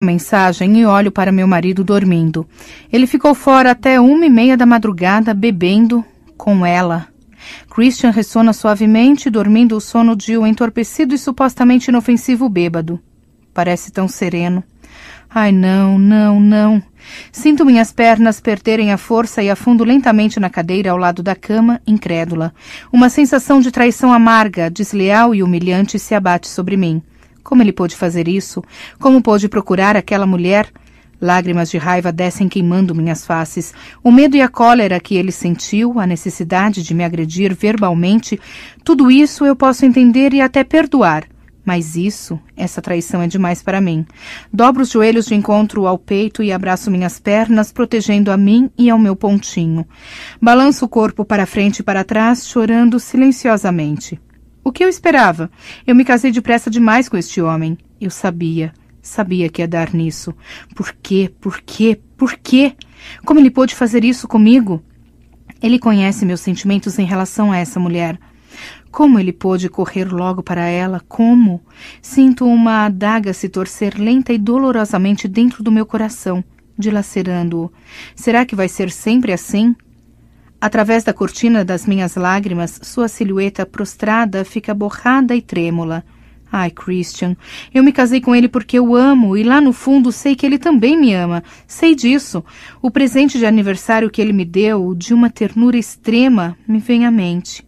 mensagem e olho para meu marido dormindo. Ele ficou fora até uma e meia da madrugada, bebendo com ela. Christian ressona suavemente, dormindo o sono de um entorpecido e supostamente inofensivo bêbado. Parece tão sereno. Ai, não, não, não. Sinto minhas pernas perderem a força e afundo lentamente na cadeira ao lado da cama, incrédula. Uma sensação de traição amarga, desleal e humilhante se abate sobre mim. Como ele pôde fazer isso? Como pôde procurar aquela mulher? Lágrimas de raiva descem queimando minhas faces. O medo e a cólera que ele sentiu, a necessidade de me agredir verbalmente, tudo isso eu posso entender e até perdoar. Mas isso, essa traição é demais para mim. Dobro os joelhos de encontro ao peito e abraço minhas pernas, protegendo a mim e ao meu pontinho. Balanço o corpo para frente e para trás, chorando silenciosamente. O que eu esperava? Eu me casei depressa demais com este homem. Eu sabia, sabia que ia dar nisso. Por quê? Por quê? Por quê? Como ele pôde fazer isso comigo? Ele conhece meus sentimentos em relação a essa mulher. Como ele pôde correr logo para ela? Como? Sinto uma adaga se torcer lenta e dolorosamente dentro do meu coração, dilacerando-o. Será que vai ser sempre assim? Através da cortina das minhas lágrimas, sua silhueta prostrada fica borrada e trêmula. Ai, Christian, eu me casei com ele porque eu amo e lá no fundo sei que ele também me ama. Sei disso. O presente de aniversário que ele me deu, de uma ternura extrema, me vem à mente.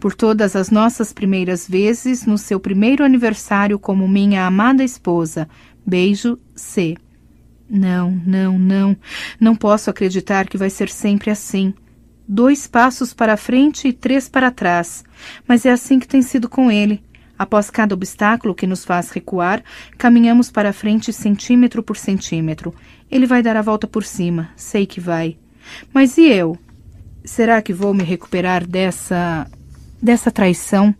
Por todas as nossas primeiras vezes, no seu primeiro aniversário como minha amada esposa. Beijo C. Não, não, não. Não posso acreditar que vai ser sempre assim dois passos para frente e três para trás. Mas é assim que tem sido com ele. Após cada obstáculo que nos faz recuar, caminhamos para frente centímetro por centímetro. Ele vai dar a volta por cima, sei que vai. Mas e eu? Será que vou me recuperar dessa. dessa traição?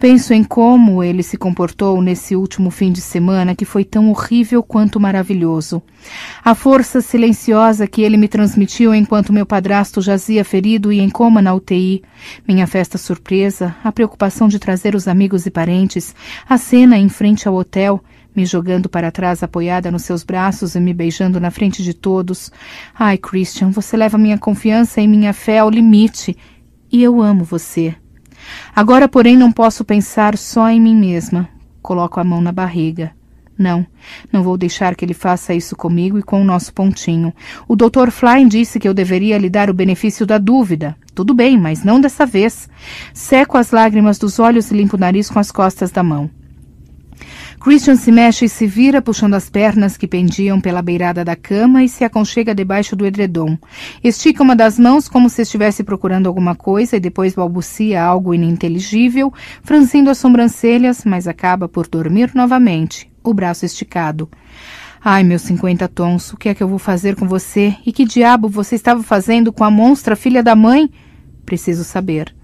Penso em como ele se comportou nesse último fim de semana que foi tão horrível quanto maravilhoso. A força silenciosa que ele me transmitiu enquanto meu padrasto jazia ferido e em coma na UTI, minha festa surpresa, a preocupação de trazer os amigos e parentes, a cena em frente ao hotel, me jogando para trás apoiada nos seus braços e me beijando na frente de todos. Ai, Christian, você leva minha confiança e minha fé ao limite. E eu amo você. Agora, porém, não posso pensar só em mim mesma. Coloco a mão na barriga. Não, não vou deixar que ele faça isso comigo e com o nosso pontinho. O Dr. Flynn disse que eu deveria lhe dar o benefício da dúvida. Tudo bem, mas não dessa vez. Seco as lágrimas dos olhos e limpo o nariz com as costas da mão. Christian se mexe e se vira, puxando as pernas que pendiam pela beirada da cama e se aconchega debaixo do edredom. Estica uma das mãos como se estivesse procurando alguma coisa e depois balbucia algo ininteligível, franzindo as sobrancelhas, mas acaba por dormir novamente, o braço esticado. Ai, meus cinquenta tons, o que é que eu vou fazer com você? E que diabo você estava fazendo com a monstra filha da mãe? Preciso saber.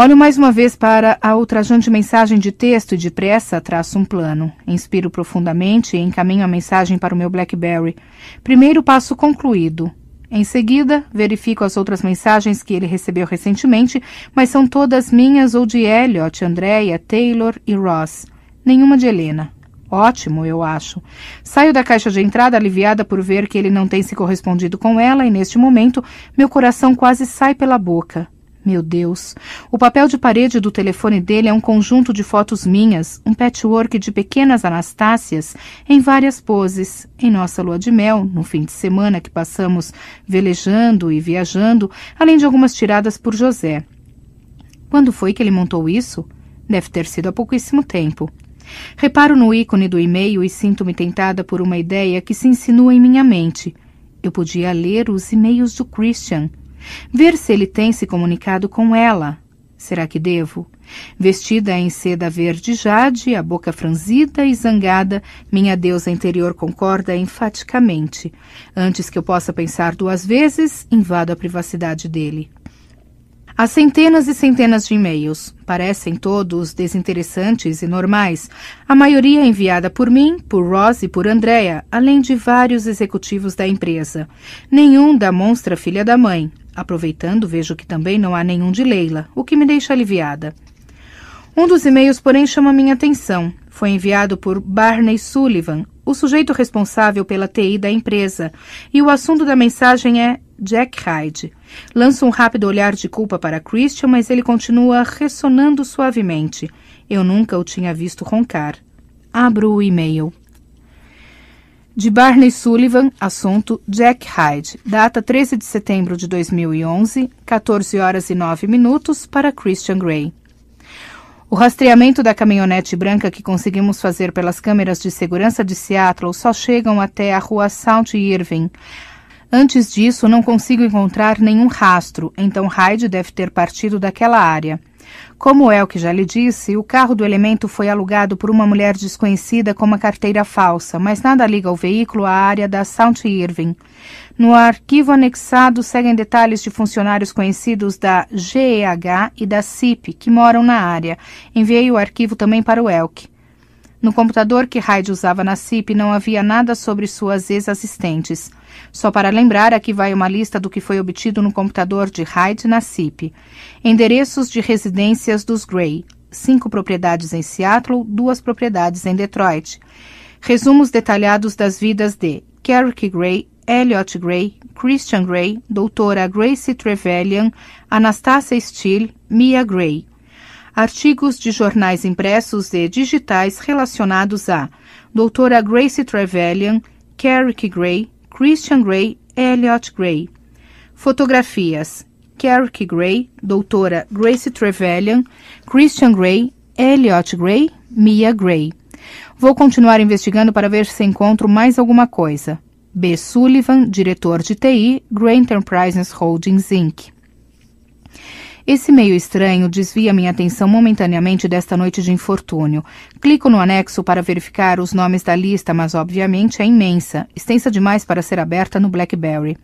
Olho mais uma vez para a ultrajante mensagem de texto e depressa traço um plano. Inspiro profundamente e encaminho a mensagem para o meu Blackberry. Primeiro passo concluído. Em seguida, verifico as outras mensagens que ele recebeu recentemente, mas são todas minhas ou de Elliot, Andrea, Taylor e Ross. Nenhuma de Helena. Ótimo, eu acho. Saio da caixa de entrada aliviada por ver que ele não tem se correspondido com ela e neste momento meu coração quase sai pela boca. Meu Deus! O papel de parede do telefone dele é um conjunto de fotos minhas, um patchwork de pequenas Anastácias em várias poses. Em nossa lua de mel, no fim de semana que passamos velejando e viajando, além de algumas tiradas por José. Quando foi que ele montou isso? Deve ter sido há pouquíssimo tempo. Reparo no ícone do e-mail e sinto-me tentada por uma ideia que se insinua em minha mente. Eu podia ler os e-mails do Christian. Ver se ele tem se comunicado com ela. Será que devo? Vestida em seda verde jade, a boca franzida e zangada, minha deusa interior concorda enfaticamente. Antes que eu possa pensar duas vezes, invado a privacidade dele. Há centenas e centenas de e-mails. Parecem todos desinteressantes e normais. A maioria enviada por mim, por Ross e por Andrea, além de vários executivos da empresa. Nenhum da monstra filha da mãe. Aproveitando, vejo que também não há nenhum de Leila, o que me deixa aliviada. Um dos e-mails, porém, chama minha atenção. Foi enviado por Barney Sullivan, o sujeito responsável pela TI da empresa, e o assunto da mensagem é Jack Hyde. Lanço um rápido olhar de culpa para Christian, mas ele continua ressonando suavemente. Eu nunca o tinha visto roncar. Abro o e-mail. De Barney Sullivan, assunto Jack Hyde. Data 13 de setembro de 2011, 14 horas e 9 minutos para Christian Grey. O rastreamento da caminhonete branca que conseguimos fazer pelas câmeras de segurança de Seattle só chegam até a rua South Irving. Antes disso, não consigo encontrar nenhum rastro, então Hyde deve ter partido daquela área. Como é o que já lhe disse, o carro do elemento foi alugado por uma mulher desconhecida com uma carteira falsa, mas nada liga o veículo à área da South Irving. No arquivo anexado seguem detalhes de funcionários conhecidos da GEH e da CIP que moram na área. Enviei o arquivo também para o Elk. No computador que Hyde usava na CIP não havia nada sobre suas ex-assistentes. Só para lembrar, aqui vai uma lista do que foi obtido no computador de Hyde na CIP. Endereços de residências dos Gray. Cinco propriedades em Seattle, duas propriedades em Detroit. Resumos detalhados das vidas de Carrick Gray, Elliot Gray, Christian Gray, doutora Grace Trevelyan, Anastasia Steele, Mia Gray artigos de jornais impressos e digitais relacionados a Doutora Grace Trevelyan, Carrick Gray, Christian Gray, Elliot Gray. Fotografias: Carrick Gray, Doutora Grace Trevelyan, Christian Gray, Elliot Gray, Mia Gray. Vou continuar investigando para ver se encontro mais alguma coisa. B. Sullivan, diretor de TI, Gray Enterprises Holdings Inc. Esse meio estranho desvia minha atenção momentaneamente desta noite de infortúnio. Clico no anexo para verificar os nomes da lista, mas obviamente é imensa, extensa demais para ser aberta no BlackBerry.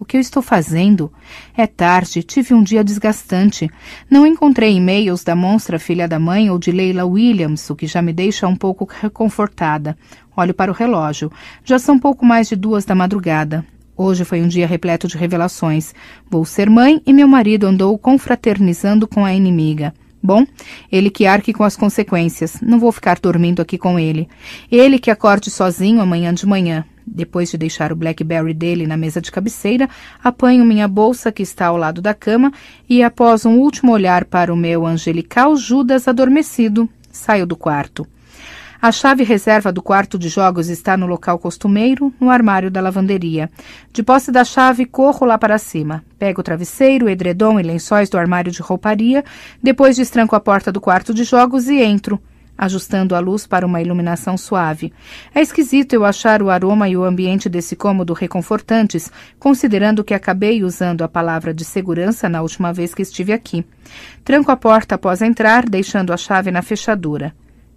O que eu estou fazendo? É tarde, tive um dia desgastante. Não encontrei e-mails da monstra filha da mãe ou de Leila Williams, o que já me deixa um pouco reconfortada. Olho para o relógio. Já são pouco mais de duas da madrugada. Hoje foi um dia repleto de revelações. Vou ser mãe e meu marido andou confraternizando com a inimiga. Bom, ele que arque com as consequências. Não vou ficar dormindo aqui com ele. Ele que acorde sozinho amanhã de manhã. Depois de deixar o Blackberry dele na mesa de cabeceira, apanho minha bolsa que está ao lado da cama e, após um último olhar para o meu angelical Judas adormecido, saio do quarto. A chave reserva do quarto de jogos está no local costumeiro, no armário da lavanderia. De posse da chave, corro lá para cima. Pego o travesseiro, edredom e lençóis do armário de rouparia, depois destranco a porta do quarto de jogos e entro ajustando a luz para uma iluminação suave. É esquisito eu achar o aroma e o ambiente desse cômodo reconfortantes, considerando que acabei usando a palavra de segurança na última vez que estive aqui. Tranco a porta após entrar, deixando a chave na fechadura.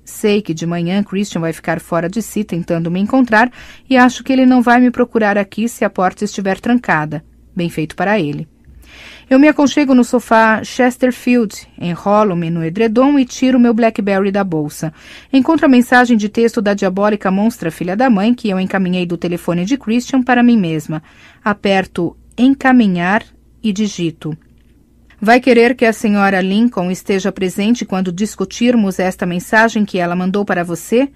Sei que de manhã Christian vai ficar fora de si tentando me encontrar e acho que ele não vai me procurar aqui se a porta estiver trancada. Bem feito para ele. Eu me aconchego no sofá Chesterfield, enrolo-me no edredom e tiro meu Blackberry da bolsa. Encontro a mensagem de texto da diabólica monstra filha da mãe que eu encaminhei do telefone de Christian para mim mesma. Aperto encaminhar e digito. Vai querer que a senhora Lincoln esteja presente quando discutirmos esta mensagem que ela mandou para você?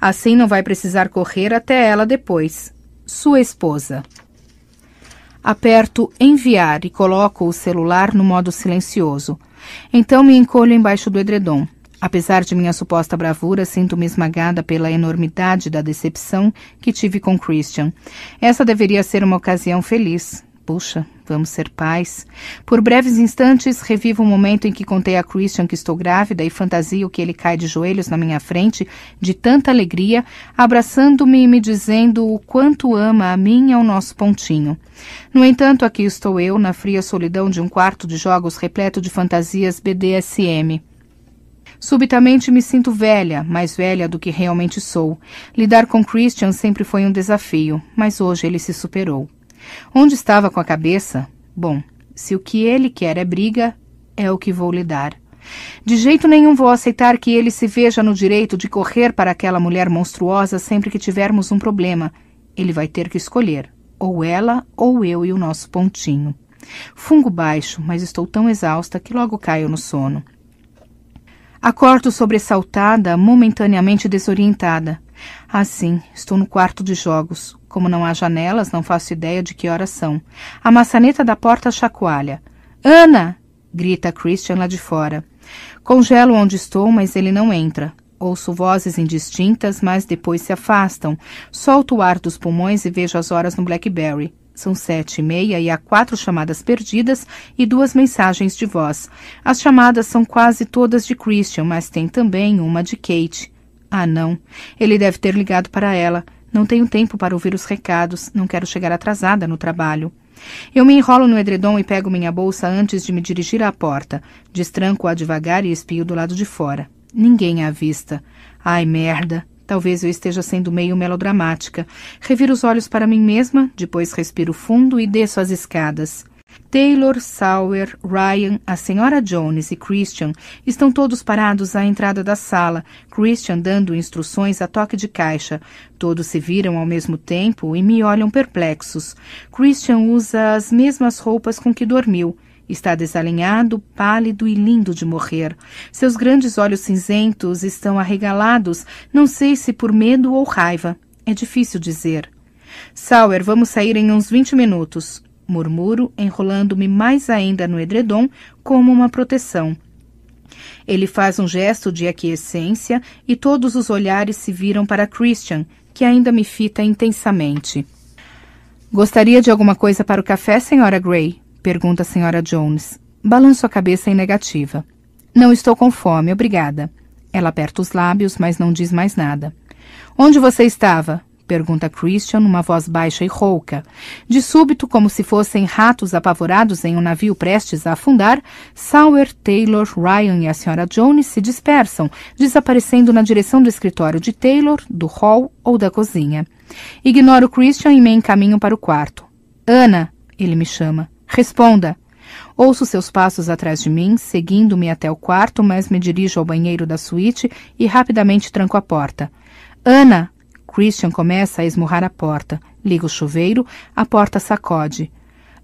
Assim não vai precisar correr até ela depois. Sua esposa. Aperto enviar e coloco o celular no modo silencioso. Então me encolho embaixo do edredom. Apesar de minha suposta bravura, sinto-me esmagada pela enormidade da decepção que tive com Christian. Essa deveria ser uma ocasião feliz. Puxa, vamos ser pais. Por breves instantes, revivo o momento em que contei a Christian que estou grávida e fantasio que ele cai de joelhos na minha frente, de tanta alegria, abraçando-me e me dizendo o quanto ama a mim e ao nosso pontinho. No entanto, aqui estou eu, na fria solidão de um quarto de jogos repleto de fantasias BDSM. Subitamente me sinto velha, mais velha do que realmente sou. Lidar com Christian sempre foi um desafio, mas hoje ele se superou. Onde estava com a cabeça? Bom, se o que ele quer é briga, é o que vou lhe dar. De jeito nenhum vou aceitar que ele se veja no direito de correr para aquela mulher monstruosa sempre que tivermos um problema. Ele vai ter que escolher, ou ela ou eu e o nosso pontinho. Fungo baixo, mas estou tão exausta que logo caio no sono. Acordo sobressaltada, momentaneamente desorientada. Ah, sim, estou no quarto de jogos. Como não há janelas, não faço ideia de que horas são. A maçaneta da porta chacoalha. Ana! grita Christian lá de fora. Congelo onde estou, mas ele não entra. Ouço vozes indistintas, mas depois se afastam. Solto o ar dos pulmões e vejo as horas no Blackberry. São sete e meia e há quatro chamadas perdidas e duas mensagens de voz. As chamadas são quase todas de Christian, mas tem também uma de Kate. Ah, não. Ele deve ter ligado para ela. Não tenho tempo para ouvir os recados. Não quero chegar atrasada no trabalho. Eu me enrolo no edredom e pego minha bolsa antes de me dirigir à porta. Destranco-a devagar e espio do lado de fora. Ninguém à vista. Ai, merda. Talvez eu esteja sendo meio melodramática. Reviro os olhos para mim mesma, depois respiro fundo e desço as escadas. Taylor, Sawyer, Ryan, a senhora Jones e Christian estão todos parados à entrada da sala, Christian dando instruções a toque de caixa. Todos se viram ao mesmo tempo e me olham perplexos. Christian usa as mesmas roupas com que dormiu. Está desalinhado, pálido e lindo de morrer. Seus grandes olhos cinzentos estão arregalados, não sei se por medo ou raiva. É difícil dizer. Sauer, vamos sair em uns vinte minutos. Murmuro, enrolando-me mais ainda no edredom como uma proteção. Ele faz um gesto de aquiescência e todos os olhares se viram para Christian, que ainda me fita intensamente. Gostaria de alguma coisa para o café, senhora Gray? Pergunta a senhora Jones. Balanço a cabeça em negativa. Não estou com fome, obrigada. Ela aperta os lábios, mas não diz mais nada. Onde você estava? Pergunta Christian numa voz baixa e rouca. De súbito, como se fossem ratos apavorados em um navio prestes a afundar, Sauer, Taylor, Ryan e a senhora Jones se dispersam, desaparecendo na direção do escritório de Taylor, do hall ou da cozinha. Ignoro Christian e me encaminho para o quarto. Ana, ele me chama. Responda! Ouço seus passos atrás de mim, seguindo-me até o quarto, mas me dirijo ao banheiro da suíte e rapidamente tranco a porta. Ana! Christian começa a esmurrar a porta. Liga o chuveiro, a porta sacode.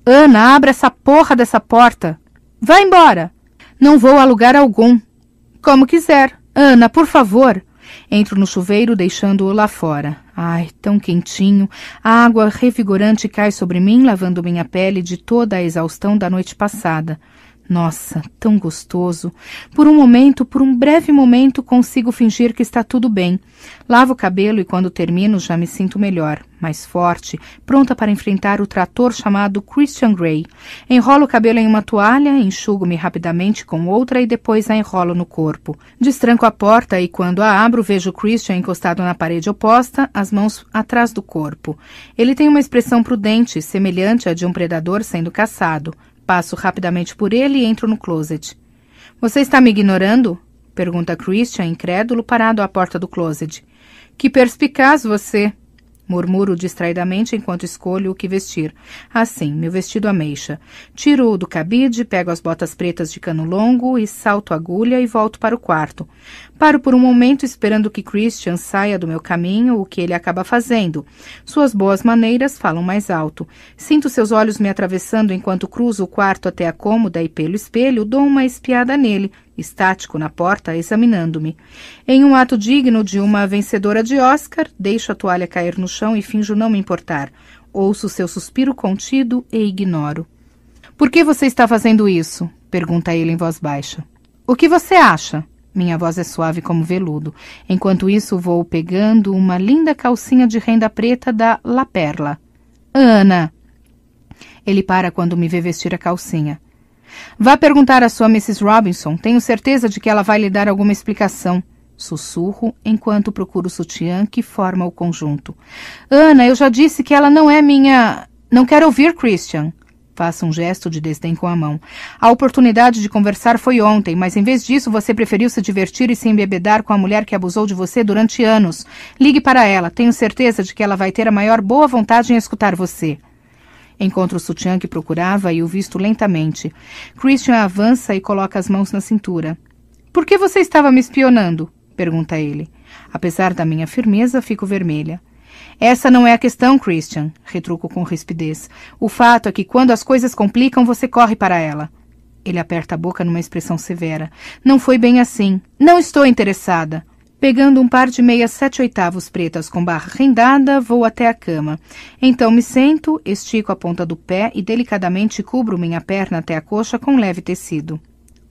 Ana, abra essa porra dessa porta! Vá embora! Não vou a lugar algum. Como quiser. Ana, por favor! Entro no chuveiro, deixando-o lá fora. Ai, tão quentinho. A água revigorante cai sobre mim, lavando minha pele de toda a exaustão da noite passada. Nossa, tão gostoso. Por um momento, por um breve momento, consigo fingir que está tudo bem. Lavo o cabelo e quando termino já me sinto melhor, mais forte, pronta para enfrentar o trator chamado Christian Grey. Enrolo o cabelo em uma toalha, enxugo-me rapidamente com outra e depois a enrolo no corpo. Destranco a porta e quando a abro vejo Christian encostado na parede oposta, as mãos atrás do corpo. Ele tem uma expressão prudente, semelhante à de um predador sendo caçado. Passo rapidamente por ele e entro no closet. Você está me ignorando? Pergunta Christian, incrédulo, parado à porta do closet. Que perspicaz você! Murmuro distraidamente enquanto escolho o que vestir. Assim, meu vestido ameixa. Tiro-o do cabide, pego as botas pretas de cano longo e salto a agulha e volto para o quarto. Paro por um momento esperando que Christian saia do meu caminho, o que ele acaba fazendo. Suas boas maneiras falam mais alto. Sinto seus olhos me atravessando enquanto cruzo o quarto até a cômoda e pelo espelho dou uma espiada nele, estático na porta, examinando-me. Em um ato digno de uma vencedora de Oscar, deixo a toalha cair no chão e finjo não me importar. Ouço seu suspiro contido e ignoro. Por que você está fazendo isso? pergunta ele em voz baixa. O que você acha? Minha voz é suave como veludo. Enquanto isso, vou pegando uma linda calcinha de renda preta da La Perla. Ana! Ele para quando me vê vestir a calcinha. Vá perguntar à sua Mrs. Robinson. Tenho certeza de que ela vai lhe dar alguma explicação. Sussurro enquanto procuro o sutiã que forma o conjunto. Ana, eu já disse que ela não é minha. Não quero ouvir Christian. Faça um gesto de desdém com a mão. A oportunidade de conversar foi ontem, mas em vez disso você preferiu se divertir e se embebedar com a mulher que abusou de você durante anos. Ligue para ela. Tenho certeza de que ela vai ter a maior boa vontade em escutar você. Encontro o sutiã que procurava e o visto lentamente. Christian avança e coloca as mãos na cintura. Por que você estava me espionando? pergunta ele. Apesar da minha firmeza, fico vermelha. Essa não é a questão, Christian, retruco com rispidez. O fato é que quando as coisas complicam, você corre para ela. Ele aperta a boca numa expressão severa. Não foi bem assim. Não estou interessada. Pegando um par de meias sete oitavos pretas com barra rendada, vou até a cama. Então me sento, estico a ponta do pé e delicadamente cubro minha perna até a coxa com leve tecido.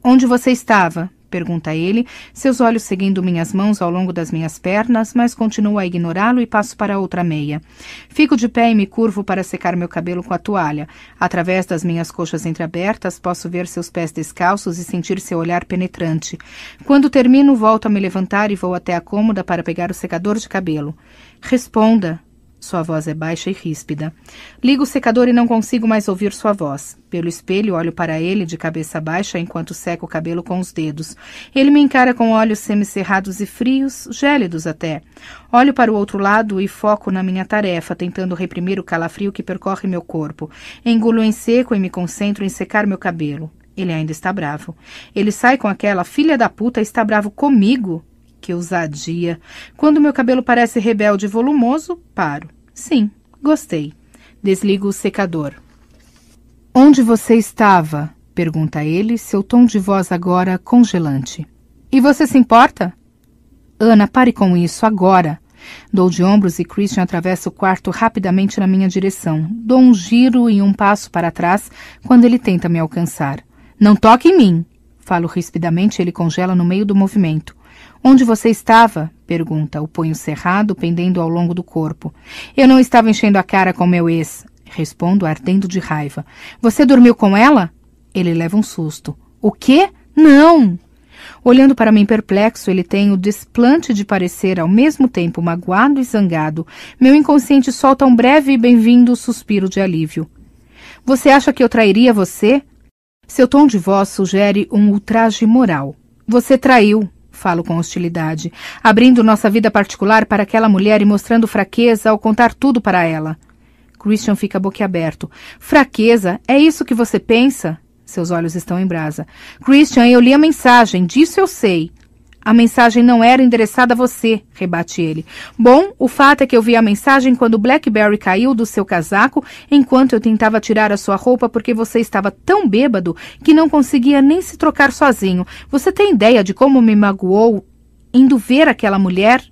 Onde você estava? Pergunta ele, seus olhos seguindo minhas mãos ao longo das minhas pernas, mas continuo a ignorá-lo e passo para outra meia. Fico de pé e me curvo para secar meu cabelo com a toalha. Através das minhas coxas entreabertas, posso ver seus pés descalços e sentir seu olhar penetrante. Quando termino, volto a me levantar e vou até a cômoda para pegar o secador de cabelo. Responda, sua voz é baixa e ríspida. Ligo o secador e não consigo mais ouvir sua voz. Pelo espelho, olho para ele de cabeça baixa enquanto seco o cabelo com os dedos. Ele me encara com olhos semicerrados e frios, gélidos até. Olho para o outro lado e foco na minha tarefa, tentando reprimir o calafrio que percorre meu corpo. Engulo em seco e me concentro em secar meu cabelo. Ele ainda está bravo. Ele sai com aquela filha da puta está bravo comigo. Que ousadia! Quando meu cabelo parece rebelde e volumoso, paro. Sim, gostei. Desligo o secador. Onde você estava? pergunta ele, seu tom de voz agora congelante. E você se importa? Ana, pare com isso, agora. Dou de ombros e Christian atravessa o quarto rapidamente na minha direção. Dou um giro e um passo para trás quando ele tenta me alcançar. Não toque em mim! Falo rispidamente e ele congela no meio do movimento. Onde você estava? pergunta, o punho cerrado pendendo ao longo do corpo. Eu não estava enchendo a cara com meu ex. Respondo, ardendo de raiva. Você dormiu com ela? Ele leva um susto. O quê? Não! Olhando para mim perplexo, ele tem o desplante de parecer ao mesmo tempo magoado e zangado. Meu inconsciente solta um breve e bem-vindo suspiro de alívio. Você acha que eu trairia você? Seu tom de voz sugere um ultraje moral. Você traiu, falo com hostilidade, abrindo nossa vida particular para aquela mulher e mostrando fraqueza ao contar tudo para ela. Christian fica boquiaberto. Fraqueza? É isso que você pensa? Seus olhos estão em brasa. Christian, eu li a mensagem, disso eu sei. A mensagem não era endereçada a você, rebate ele. Bom, o fato é que eu vi a mensagem quando Blackberry caiu do seu casaco enquanto eu tentava tirar a sua roupa porque você estava tão bêbado que não conseguia nem se trocar sozinho. Você tem ideia de como me magoou indo ver aquela mulher?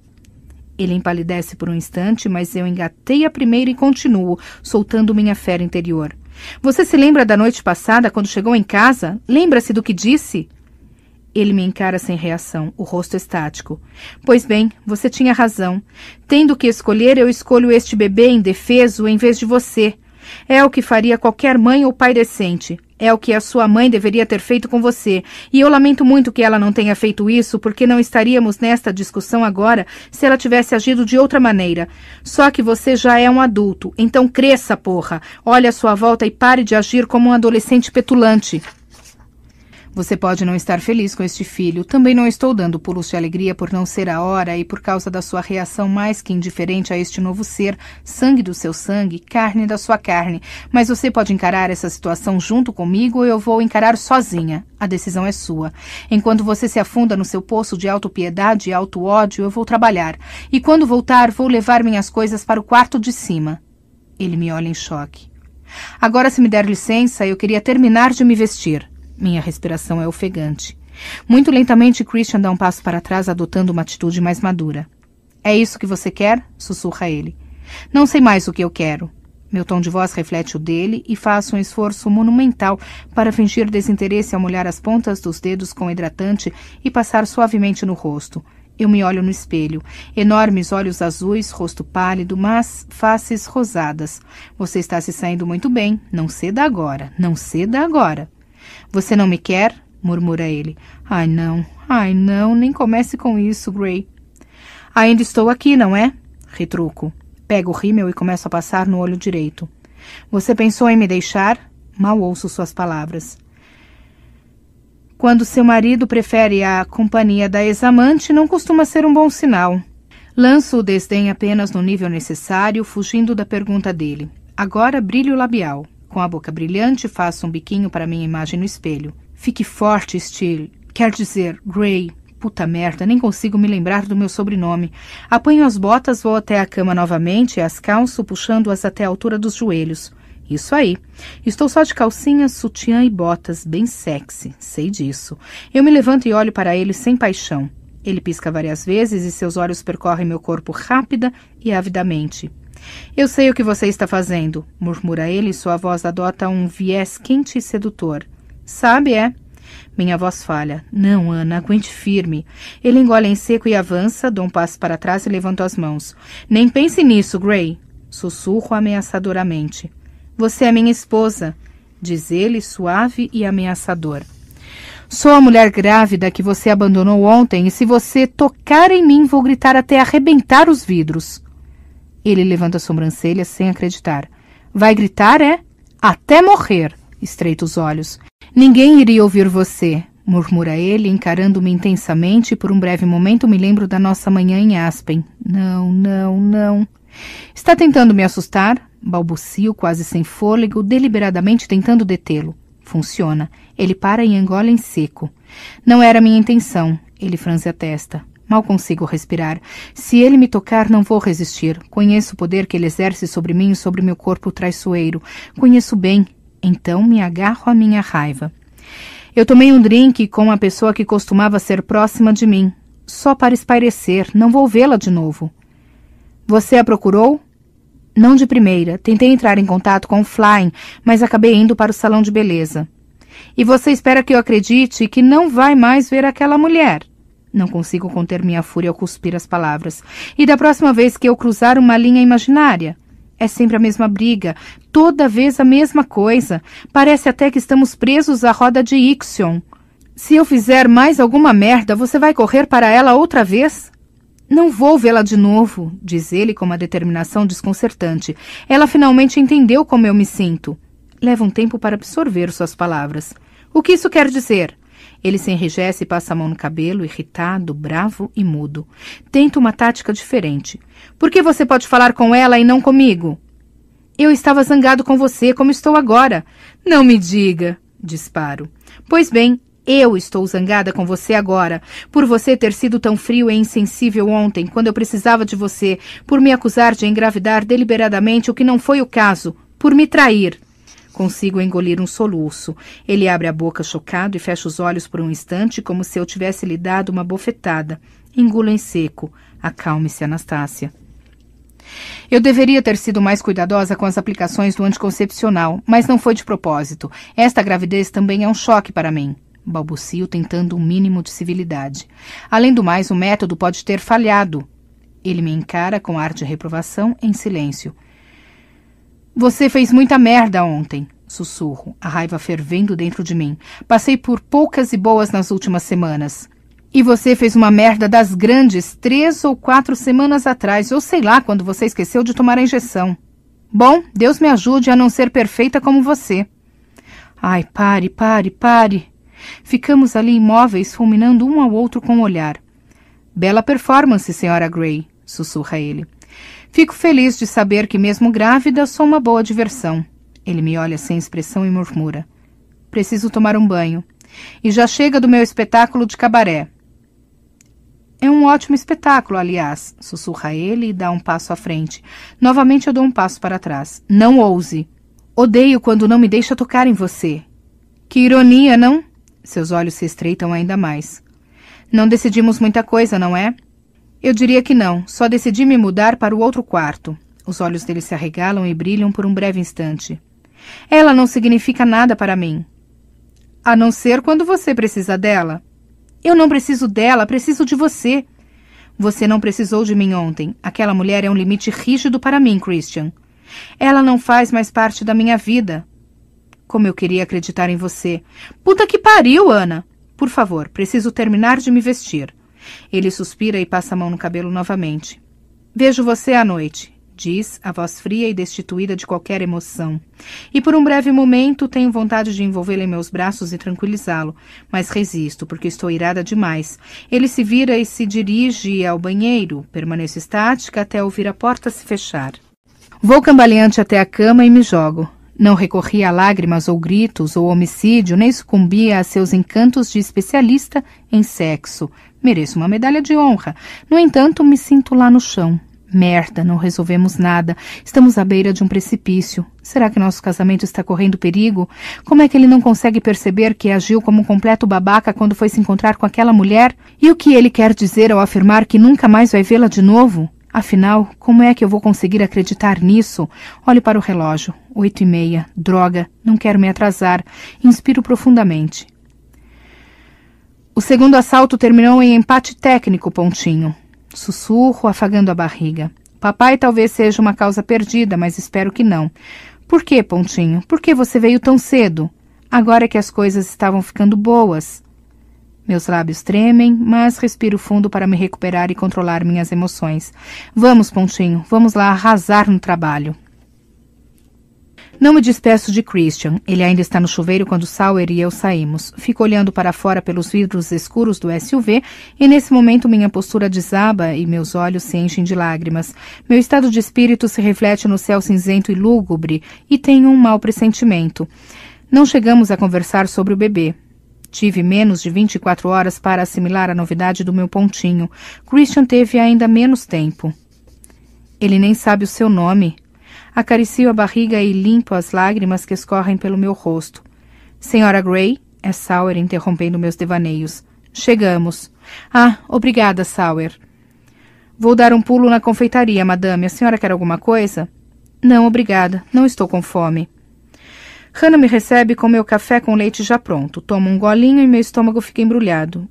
Ele empalidece por um instante, mas eu engatei a primeira e continuo, soltando minha fera interior. Você se lembra da noite passada, quando chegou em casa? Lembra-se do que disse? Ele me encara sem reação, o rosto estático. Pois bem, você tinha razão. Tendo que escolher, eu escolho este bebê indefeso em vez de você. É o que faria qualquer mãe ou pai decente. É o que a sua mãe deveria ter feito com você. E eu lamento muito que ela não tenha feito isso, porque não estaríamos nesta discussão agora se ela tivesse agido de outra maneira. Só que você já é um adulto, então cresça, porra. Olhe à sua volta e pare de agir como um adolescente petulante. Você pode não estar feliz com este filho. Também não estou dando pulos de alegria por não ser a hora e por causa da sua reação mais que indiferente a este novo ser, sangue do seu sangue, carne da sua carne. Mas você pode encarar essa situação junto comigo ou eu vou encarar sozinha. A decisão é sua. Enquanto você se afunda no seu poço de autopiedade e auto-ódio, eu vou trabalhar. E quando voltar, vou levar minhas coisas para o quarto de cima. Ele me olha em choque. Agora, se me der licença, eu queria terminar de me vestir. Minha respiração é ofegante. Muito lentamente, Christian dá um passo para trás, adotando uma atitude mais madura. É isso que você quer? sussurra ele. Não sei mais o que eu quero. Meu tom de voz reflete o dele e faço um esforço monumental para fingir desinteresse ao molhar as pontas dos dedos com hidratante e passar suavemente no rosto. Eu me olho no espelho. Enormes olhos azuis, rosto pálido, mas faces rosadas. Você está se saindo muito bem. Não ceda agora. Não ceda agora. Você não me quer? murmura ele. Ai, não. Ai, não. Nem comece com isso, Gray. Ainda estou aqui, não é? Retruco. Pego o rímel e começo a passar no olho direito. Você pensou em me deixar? Mal ouço suas palavras. Quando seu marido prefere a companhia da ex-amante, não costuma ser um bom sinal. Lanço o desdém apenas no nível necessário, fugindo da pergunta dele. Agora brilho labial. Com a boca brilhante, faço um biquinho para minha imagem no espelho. Fique forte, Steele. Quer dizer, Gray. Puta merda, nem consigo me lembrar do meu sobrenome. Apanho as botas, vou até a cama novamente e as calço, puxando-as até a altura dos joelhos. Isso aí. Estou só de calcinhas, sutiã e botas, bem sexy. Sei disso. Eu me levanto e olho para ele sem paixão. Ele pisca várias vezes e seus olhos percorrem meu corpo rápida e avidamente. Eu sei o que você está fazendo, murmura ele e sua voz adota um viés quente e sedutor. Sabe, é? Minha voz falha. Não, Ana, aguente firme. Ele engole em seco e avança, dou um passo para trás e levanto as mãos. Nem pense nisso, Gray. Sussurro ameaçadoramente. Você é minha esposa, diz ele, suave e ameaçador. Sou a mulher grávida que você abandonou ontem e se você tocar em mim, vou gritar até arrebentar os vidros. Ele levanta a sobrancelha sem acreditar. Vai gritar, é? Até morrer, estreita os olhos. Ninguém iria ouvir você, murmura ele, encarando-me intensamente e por um breve momento me lembro da nossa manhã em Aspen. Não, não, não. Está tentando me assustar? Balbucio, quase sem fôlego, deliberadamente tentando detê-lo. Funciona. Ele para e engola em seco. Não era minha intenção. Ele franze a testa. Mal consigo respirar. Se ele me tocar, não vou resistir. Conheço o poder que ele exerce sobre mim e sobre meu corpo traiçoeiro. Conheço bem. Então me agarro à minha raiva. Eu tomei um drink com uma pessoa que costumava ser próxima de mim. Só para espairecer. Não vou vê-la de novo. Você a procurou? Não de primeira. Tentei entrar em contato com o Flying, mas acabei indo para o salão de beleza. E você espera que eu acredite que não vai mais ver aquela mulher? Não consigo conter minha fúria ao cuspir as palavras. E da próxima vez que eu cruzar uma linha imaginária? É sempre a mesma briga, toda vez a mesma coisa. Parece até que estamos presos à roda de Ixion. Se eu fizer mais alguma merda, você vai correr para ela outra vez? Não vou vê-la de novo, diz ele com uma determinação desconcertante. Ela finalmente entendeu como eu me sinto. Leva um tempo para absorver suas palavras. O que isso quer dizer? Ele se enrijece e passa a mão no cabelo, irritado, bravo e mudo. Tenta uma tática diferente. Por que você pode falar com ela e não comigo? Eu estava zangado com você, como estou agora. Não me diga, disparo. Pois bem, eu estou zangada com você agora, por você ter sido tão frio e insensível ontem, quando eu precisava de você, por me acusar de engravidar deliberadamente o que não foi o caso, por me trair. Consigo engolir um soluço. Ele abre a boca chocado e fecha os olhos por um instante, como se eu tivesse lhe dado uma bofetada. Engulo em seco. Acalme-se, Anastácia. Eu deveria ter sido mais cuidadosa com as aplicações do anticoncepcional, mas não foi de propósito. Esta gravidez também é um choque para mim balbucio tentando um mínimo de civilidade. Além do mais, o método pode ter falhado. Ele me encara com ar de reprovação em silêncio. Você fez muita merda ontem, sussurro, a raiva fervendo dentro de mim. Passei por poucas e boas nas últimas semanas. E você fez uma merda das grandes três ou quatro semanas atrás, ou sei lá, quando você esqueceu de tomar a injeção. Bom, Deus me ajude a não ser perfeita como você. Ai, pare, pare, pare. Ficamos ali imóveis, fulminando um ao outro com o olhar. Bela performance, senhora Gray, sussurra ele. Fico feliz de saber que, mesmo grávida, sou uma boa diversão. Ele me olha sem expressão e murmura. Preciso tomar um banho. E já chega do meu espetáculo de cabaré. É um ótimo espetáculo, aliás, sussurra ele e dá um passo à frente. Novamente eu dou um passo para trás. Não ouse. Odeio quando não me deixa tocar em você. Que ironia, não? Seus olhos se estreitam ainda mais. Não decidimos muita coisa, não é? Eu diria que não. Só decidi me mudar para o outro quarto. Os olhos dele se arregalam e brilham por um breve instante. Ela não significa nada para mim. A não ser quando você precisa dela. Eu não preciso dela, preciso de você. Você não precisou de mim ontem. Aquela mulher é um limite rígido para mim, Christian. Ela não faz mais parte da minha vida. Como eu queria acreditar em você. Puta que pariu, Ana! Por favor, preciso terminar de me vestir. Ele suspira e passa a mão no cabelo novamente. Vejo você à noite, diz, a voz fria e destituída de qualquer emoção. E por um breve momento tenho vontade de envolvê-lo em meus braços e tranquilizá-lo, mas resisto, porque estou irada demais. Ele se vira e se dirige ao banheiro. Permaneço estática até ouvir a porta se fechar. Vou cambaleante até a cama e me jogo. Não recorria a lágrimas ou gritos ou homicídio, nem sucumbia a seus encantos de especialista em sexo. Mereço uma medalha de honra. No entanto, me sinto lá no chão, Merda, não resolvemos nada. Estamos à beira de um precipício. Será que nosso casamento está correndo perigo? Como é que ele não consegue perceber que agiu como um completo babaca quando foi se encontrar com aquela mulher? E o que ele quer dizer ao afirmar que nunca mais vai vê-la de novo? Afinal, como é que eu vou conseguir acreditar nisso? Olho para o relógio. Oito e meia. Droga, não quero me atrasar. Inspiro profundamente. O segundo assalto terminou em empate técnico, pontinho. Sussurro, afagando a barriga. Papai talvez seja uma causa perdida, mas espero que não. Por que, Pontinho? Por que você veio tão cedo? Agora que as coisas estavam ficando boas. Meus lábios tremem, mas respiro fundo para me recuperar e controlar minhas emoções. Vamos, Pontinho, vamos lá arrasar no trabalho. Não me despeço de Christian. Ele ainda está no chuveiro quando Sauer e eu saímos. Fico olhando para fora pelos vidros escuros do SUV e nesse momento minha postura desaba e meus olhos se enchem de lágrimas. Meu estado de espírito se reflete no céu cinzento e lúgubre e tenho um mau pressentimento. Não chegamos a conversar sobre o bebê. Tive menos de 24 horas para assimilar a novidade do meu pontinho. Christian teve ainda menos tempo. Ele nem sabe o seu nome, Acaricio a barriga e limpo as lágrimas que escorrem pelo meu rosto. Senhora Gray, é Sauer interrompendo meus devaneios. Chegamos. Ah, obrigada, Sauer. Vou dar um pulo na confeitaria, madame. A senhora quer alguma coisa? Não, obrigada. Não estou com fome. Hannah me recebe com meu café com leite já pronto. Tomo um golinho e meu estômago fica embrulhado.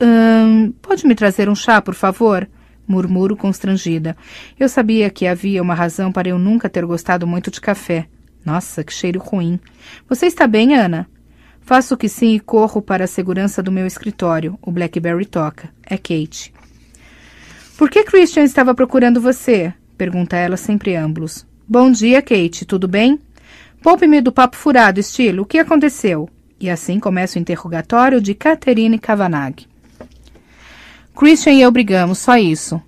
Hum, pode me trazer um chá, por favor? Murmuro constrangida. Eu sabia que havia uma razão para eu nunca ter gostado muito de café. Nossa, que cheiro ruim. Você está bem, Ana? Faço que sim e corro para a segurança do meu escritório. O Blackberry toca. É Kate. Por que Christian estava procurando você? Pergunta ela sem preâmbulos. Bom dia, Kate. Tudo bem? Poupe-me do papo furado, estilo. O que aconteceu? E assim começa o interrogatório de Catherine Kavanagh. Christian e eu brigamos, só isso.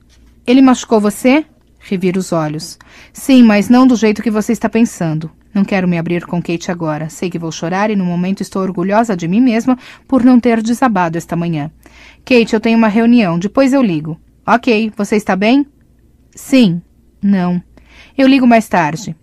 Ele machucou você? Revira os olhos. Sim, mas não do jeito que você está pensando. Não quero me abrir com Kate agora. Sei que vou chorar e no momento estou orgulhosa de mim mesma por não ter desabado esta manhã. Kate, eu tenho uma reunião, depois eu ligo. Ok, você está bem? Sim. Não. Eu ligo mais tarde.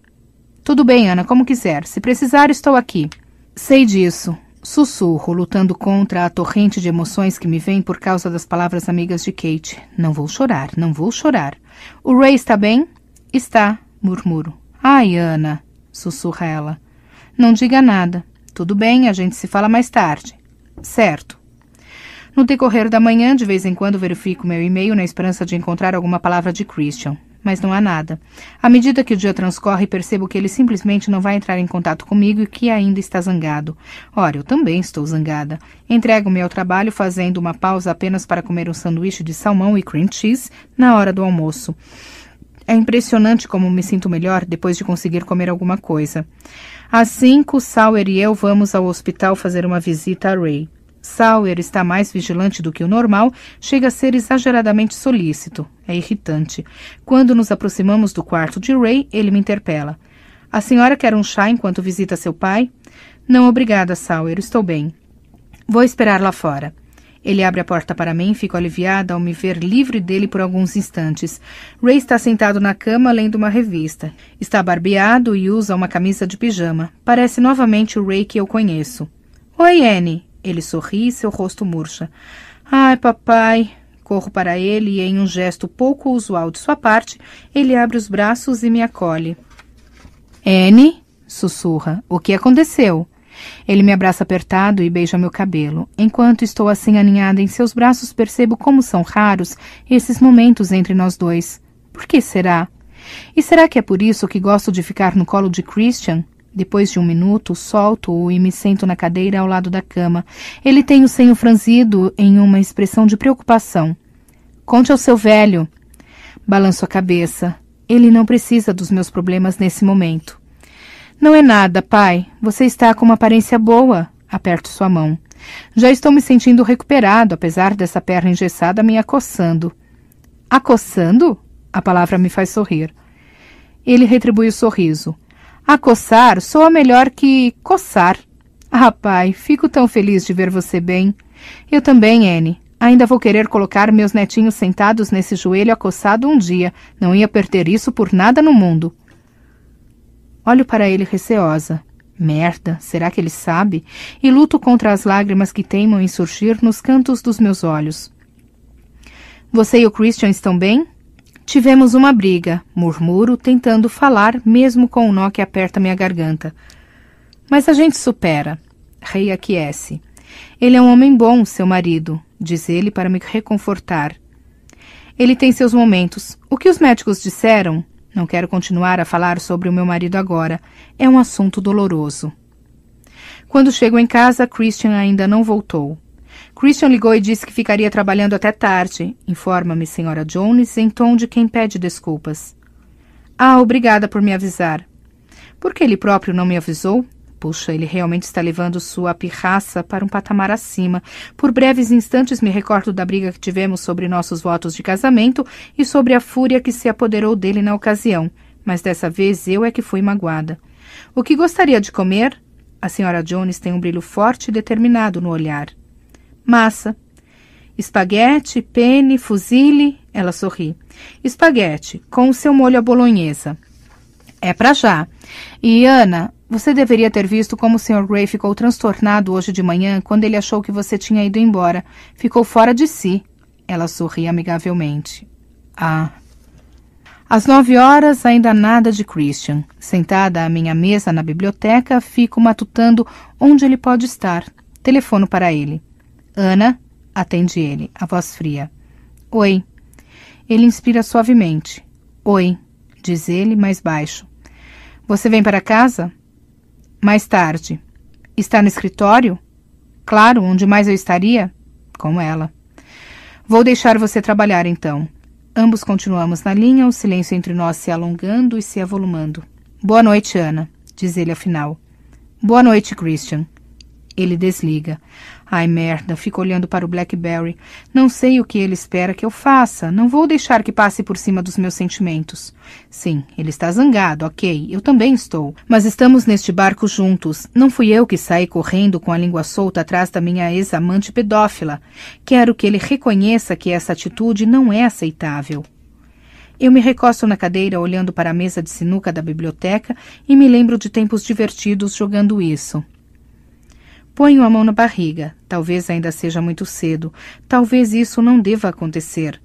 Tudo bem, Ana, como quiser. Se precisar, estou aqui. Sei disso. Sussurro, lutando contra a torrente de emoções que me vem por causa das palavras amigas de Kate. Não vou chorar, não vou chorar. O Ray está bem? Está, murmuro. Ai, Ana, sussurra ela. Não diga nada. Tudo bem, a gente se fala mais tarde. Certo. No decorrer da manhã, de vez em quando verifico meu e-mail na esperança de encontrar alguma palavra de Christian mas não há nada. À medida que o dia transcorre, percebo que ele simplesmente não vai entrar em contato comigo e que ainda está zangado. Ora, eu também estou zangada. Entrego-me ao trabalho fazendo uma pausa apenas para comer um sanduíche de salmão e cream cheese na hora do almoço. É impressionante como me sinto melhor depois de conseguir comer alguma coisa. Às cinco, Sauer e eu vamos ao hospital fazer uma visita a Ray. Sawyer está mais vigilante do que o normal, chega a ser exageradamente solícito. É irritante. Quando nos aproximamos do quarto de Ray, ele me interpela. A senhora quer um chá enquanto visita seu pai? Não, obrigada, Sawyer. Estou bem. Vou esperar lá fora. Ele abre a porta para mim e fico aliviada ao me ver livre dele por alguns instantes. Ray está sentado na cama lendo uma revista. Está barbeado e usa uma camisa de pijama. Parece novamente o Ray que eu conheço. Oi, Annie. Ele sorri e seu rosto murcha. Ai, papai. Corro para ele e, em um gesto pouco usual de sua parte, ele abre os braços e me acolhe. Anne, sussurra, o que aconteceu? Ele me abraça apertado e beija meu cabelo. Enquanto estou assim aninhada em seus braços, percebo como são raros esses momentos entre nós dois. Por que será? E será que é por isso que gosto de ficar no colo de Christian? Depois de um minuto, solto-o e me sento na cadeira ao lado da cama. Ele tem o senho franzido em uma expressão de preocupação. Conte ao seu velho. Balanço a cabeça. Ele não precisa dos meus problemas nesse momento. Não é nada, pai. Você está com uma aparência boa. Aperto sua mão. Já estou me sentindo recuperado, apesar dessa perna engessada me acossando. Acossando? A palavra me faz sorrir. Ele retribui o sorriso. A coçar soa melhor que coçar. Ah, pai, fico tão feliz de ver você bem. Eu também, Anne. Ainda vou querer colocar meus netinhos sentados nesse joelho acossado um dia. Não ia perder isso por nada no mundo. Olho para ele receosa. Merda, será que ele sabe? E luto contra as lágrimas que teimam em surgir nos cantos dos meus olhos. Você e o Christian estão bem? Tivemos uma briga, murmuro, tentando falar, mesmo com o nó que aperta minha garganta. Mas a gente supera. Rei aquece. Ele é um homem bom, seu marido, diz ele para me reconfortar. Ele tem seus momentos. O que os médicos disseram? Não quero continuar a falar sobre o meu marido agora. É um assunto doloroso. Quando chego em casa, Christian ainda não voltou. Christian ligou e disse que ficaria trabalhando até tarde. Informa-me, senhora Jones, em tom de quem pede desculpas. Ah, obrigada por me avisar. Por que ele próprio não me avisou? Puxa, ele realmente está levando sua pirraça para um patamar acima. Por breves instantes me recordo da briga que tivemos sobre nossos votos de casamento e sobre a fúria que se apoderou dele na ocasião. Mas dessa vez eu é que fui magoada. O que gostaria de comer? A senhora Jones tem um brilho forte e determinado no olhar. Massa. Espaguete, penne, fuzile. Ela sorri. Espaguete, com o seu molho à bolonhesa. É para já. E Ana, você deveria ter visto como o Sr. Gray ficou transtornado hoje de manhã quando ele achou que você tinha ido embora. Ficou fora de si. Ela sorri amigavelmente. Ah. Às nove horas, ainda nada de Christian. Sentada à minha mesa na biblioteca, fico matutando onde ele pode estar. Telefono para ele. Ana, atende ele, a voz fria. Oi. Ele inspira suavemente. Oi, diz ele mais baixo. Você vem para casa? Mais tarde. Está no escritório? Claro, onde mais eu estaria? Com ela. Vou deixar você trabalhar então. Ambos continuamos na linha, o silêncio entre nós se alongando e se avolumando. Boa noite, Ana, diz ele afinal. Boa noite, Christian. Ele desliga. Ai, merda, fico olhando para o Blackberry. Não sei o que ele espera que eu faça. Não vou deixar que passe por cima dos meus sentimentos. Sim, ele está zangado, ok. Eu também estou. Mas estamos neste barco juntos. Não fui eu que saí correndo com a língua solta atrás da minha ex-amante pedófila. Quero que ele reconheça que essa atitude não é aceitável. Eu me recosto na cadeira olhando para a mesa de sinuca da biblioteca e me lembro de tempos divertidos jogando isso. Ponho a mão na barriga. Talvez ainda seja muito cedo. Talvez isso não deva acontecer.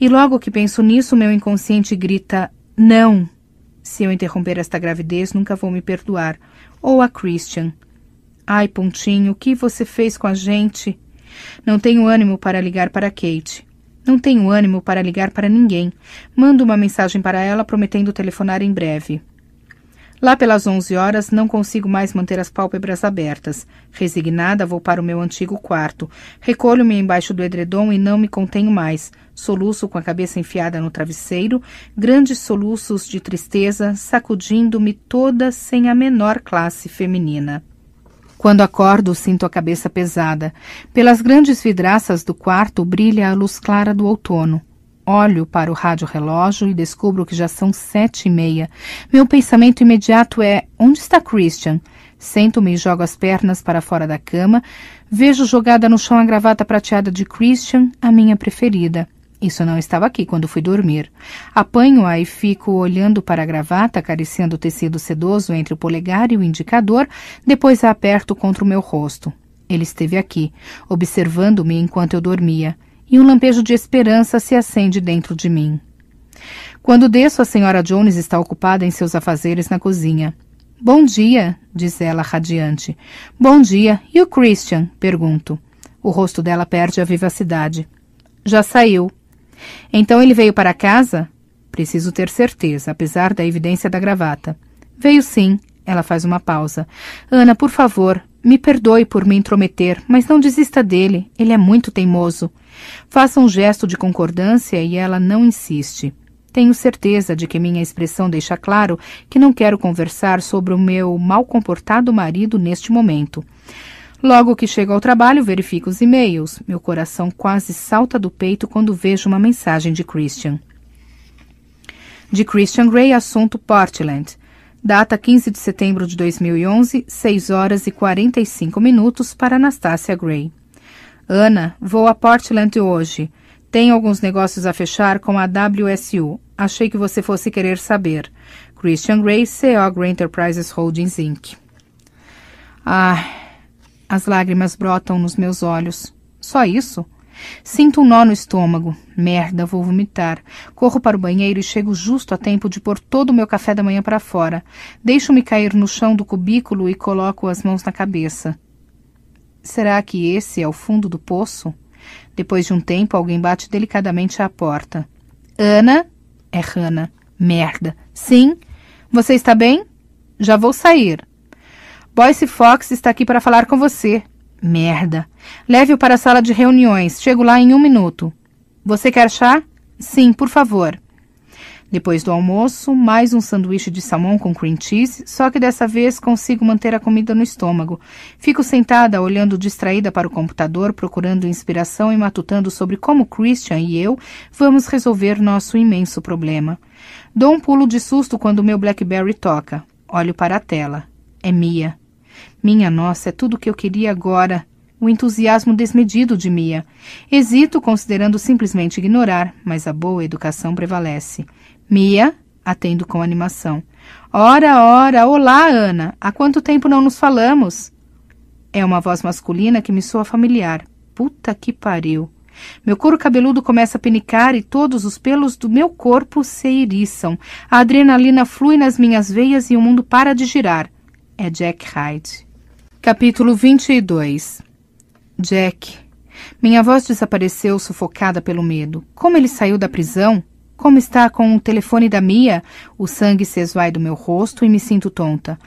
E logo que penso nisso, meu inconsciente grita: Não! Se eu interromper esta gravidez, nunca vou me perdoar. Ou a Christian. Ai, Pontinho, o que você fez com a gente? Não tenho ânimo para ligar para Kate. Não tenho ânimo para ligar para ninguém. Mando uma mensagem para ela prometendo telefonar em breve. Lá pelas onze horas, não consigo mais manter as pálpebras abertas. Resignada, vou para o meu antigo quarto. Recolho-me embaixo do edredom e não me contenho mais. Soluço com a cabeça enfiada no travesseiro, grandes soluços de tristeza, sacudindo-me toda sem a menor classe feminina. Quando acordo, sinto a cabeça pesada. Pelas grandes vidraças do quarto brilha a luz clara do outono. Olho para o rádio-relógio e descubro que já são sete e meia. Meu pensamento imediato é: onde está Christian? Sento-me e jogo as pernas para fora da cama. Vejo jogada no chão a gravata prateada de Christian, a minha preferida. Isso não estava aqui quando fui dormir. Apanho-a e fico olhando para a gravata, acariciando o tecido sedoso entre o polegar e o indicador, depois a aperto contra o meu rosto. Ele esteve aqui, observando-me enquanto eu dormia e um lampejo de esperança se acende dentro de mim. Quando desço, a senhora Jones está ocupada em seus afazeres na cozinha. Bom dia, diz ela radiante. Bom dia. E o Christian? pergunto. O rosto dela perde a vivacidade. Já saiu. Então ele veio para casa? Preciso ter certeza, apesar da evidência da gravata. Veio sim. Ela faz uma pausa. Ana, por favor, me perdoe por me intrometer, mas não desista dele. Ele é muito teimoso. Faça um gesto de concordância e ela não insiste. Tenho certeza de que minha expressão deixa claro que não quero conversar sobre o meu mal comportado marido neste momento. Logo que chego ao trabalho, verifico os e-mails. Meu coração quase salta do peito quando vejo uma mensagem de Christian. De Christian Grey, assunto Portland. Data 15 de setembro de 2011, 6 horas e 45 minutos para Anastasia Gray. Ana, vou a Portland hoje. Tenho alguns negócios a fechar com a WSU. Achei que você fosse querer saber. Christian Gray, CO Gray Enterprises Holdings Inc. Ah, as lágrimas brotam nos meus olhos. Só isso? Sinto um nó no estômago. Merda, vou vomitar. Corro para o banheiro e chego justo a tempo de pôr todo o meu café da manhã para fora. Deixo-me cair no chão do cubículo e coloco as mãos na cabeça. Será que esse é o fundo do poço? Depois de um tempo, alguém bate delicadamente à porta. Ana? É Hannah. Merda. Sim? Você está bem? Já vou sair. Boyce Fox está aqui para falar com você. Merda. Leve-o para a sala de reuniões. Chego lá em um minuto. Você quer chá? Sim, por favor. Depois do almoço, mais um sanduíche de salmão com cream cheese, só que dessa vez consigo manter a comida no estômago. Fico sentada, olhando distraída para o computador, procurando inspiração e matutando sobre como Christian e eu vamos resolver nosso imenso problema. Dou um pulo de susto quando meu Blackberry toca. Olho para a tela. É Mia. Minha nossa, é tudo o que eu queria agora. O entusiasmo desmedido de Mia. Hesito, considerando simplesmente ignorar, mas a boa educação prevalece. Mia, atendo com animação. Ora, ora, olá, Ana. Há quanto tempo não nos falamos? É uma voz masculina que me soa familiar. Puta que pariu. Meu couro cabeludo começa a penicar e todos os pelos do meu corpo se eriçam. A adrenalina flui nas minhas veias e o mundo para de girar. É Jack Hyde. Capítulo 22 Jack. Minha voz desapareceu sufocada pelo medo. Como ele saiu da prisão? Como está com o telefone da Mia? O sangue se esvai do meu rosto e me sinto tonta.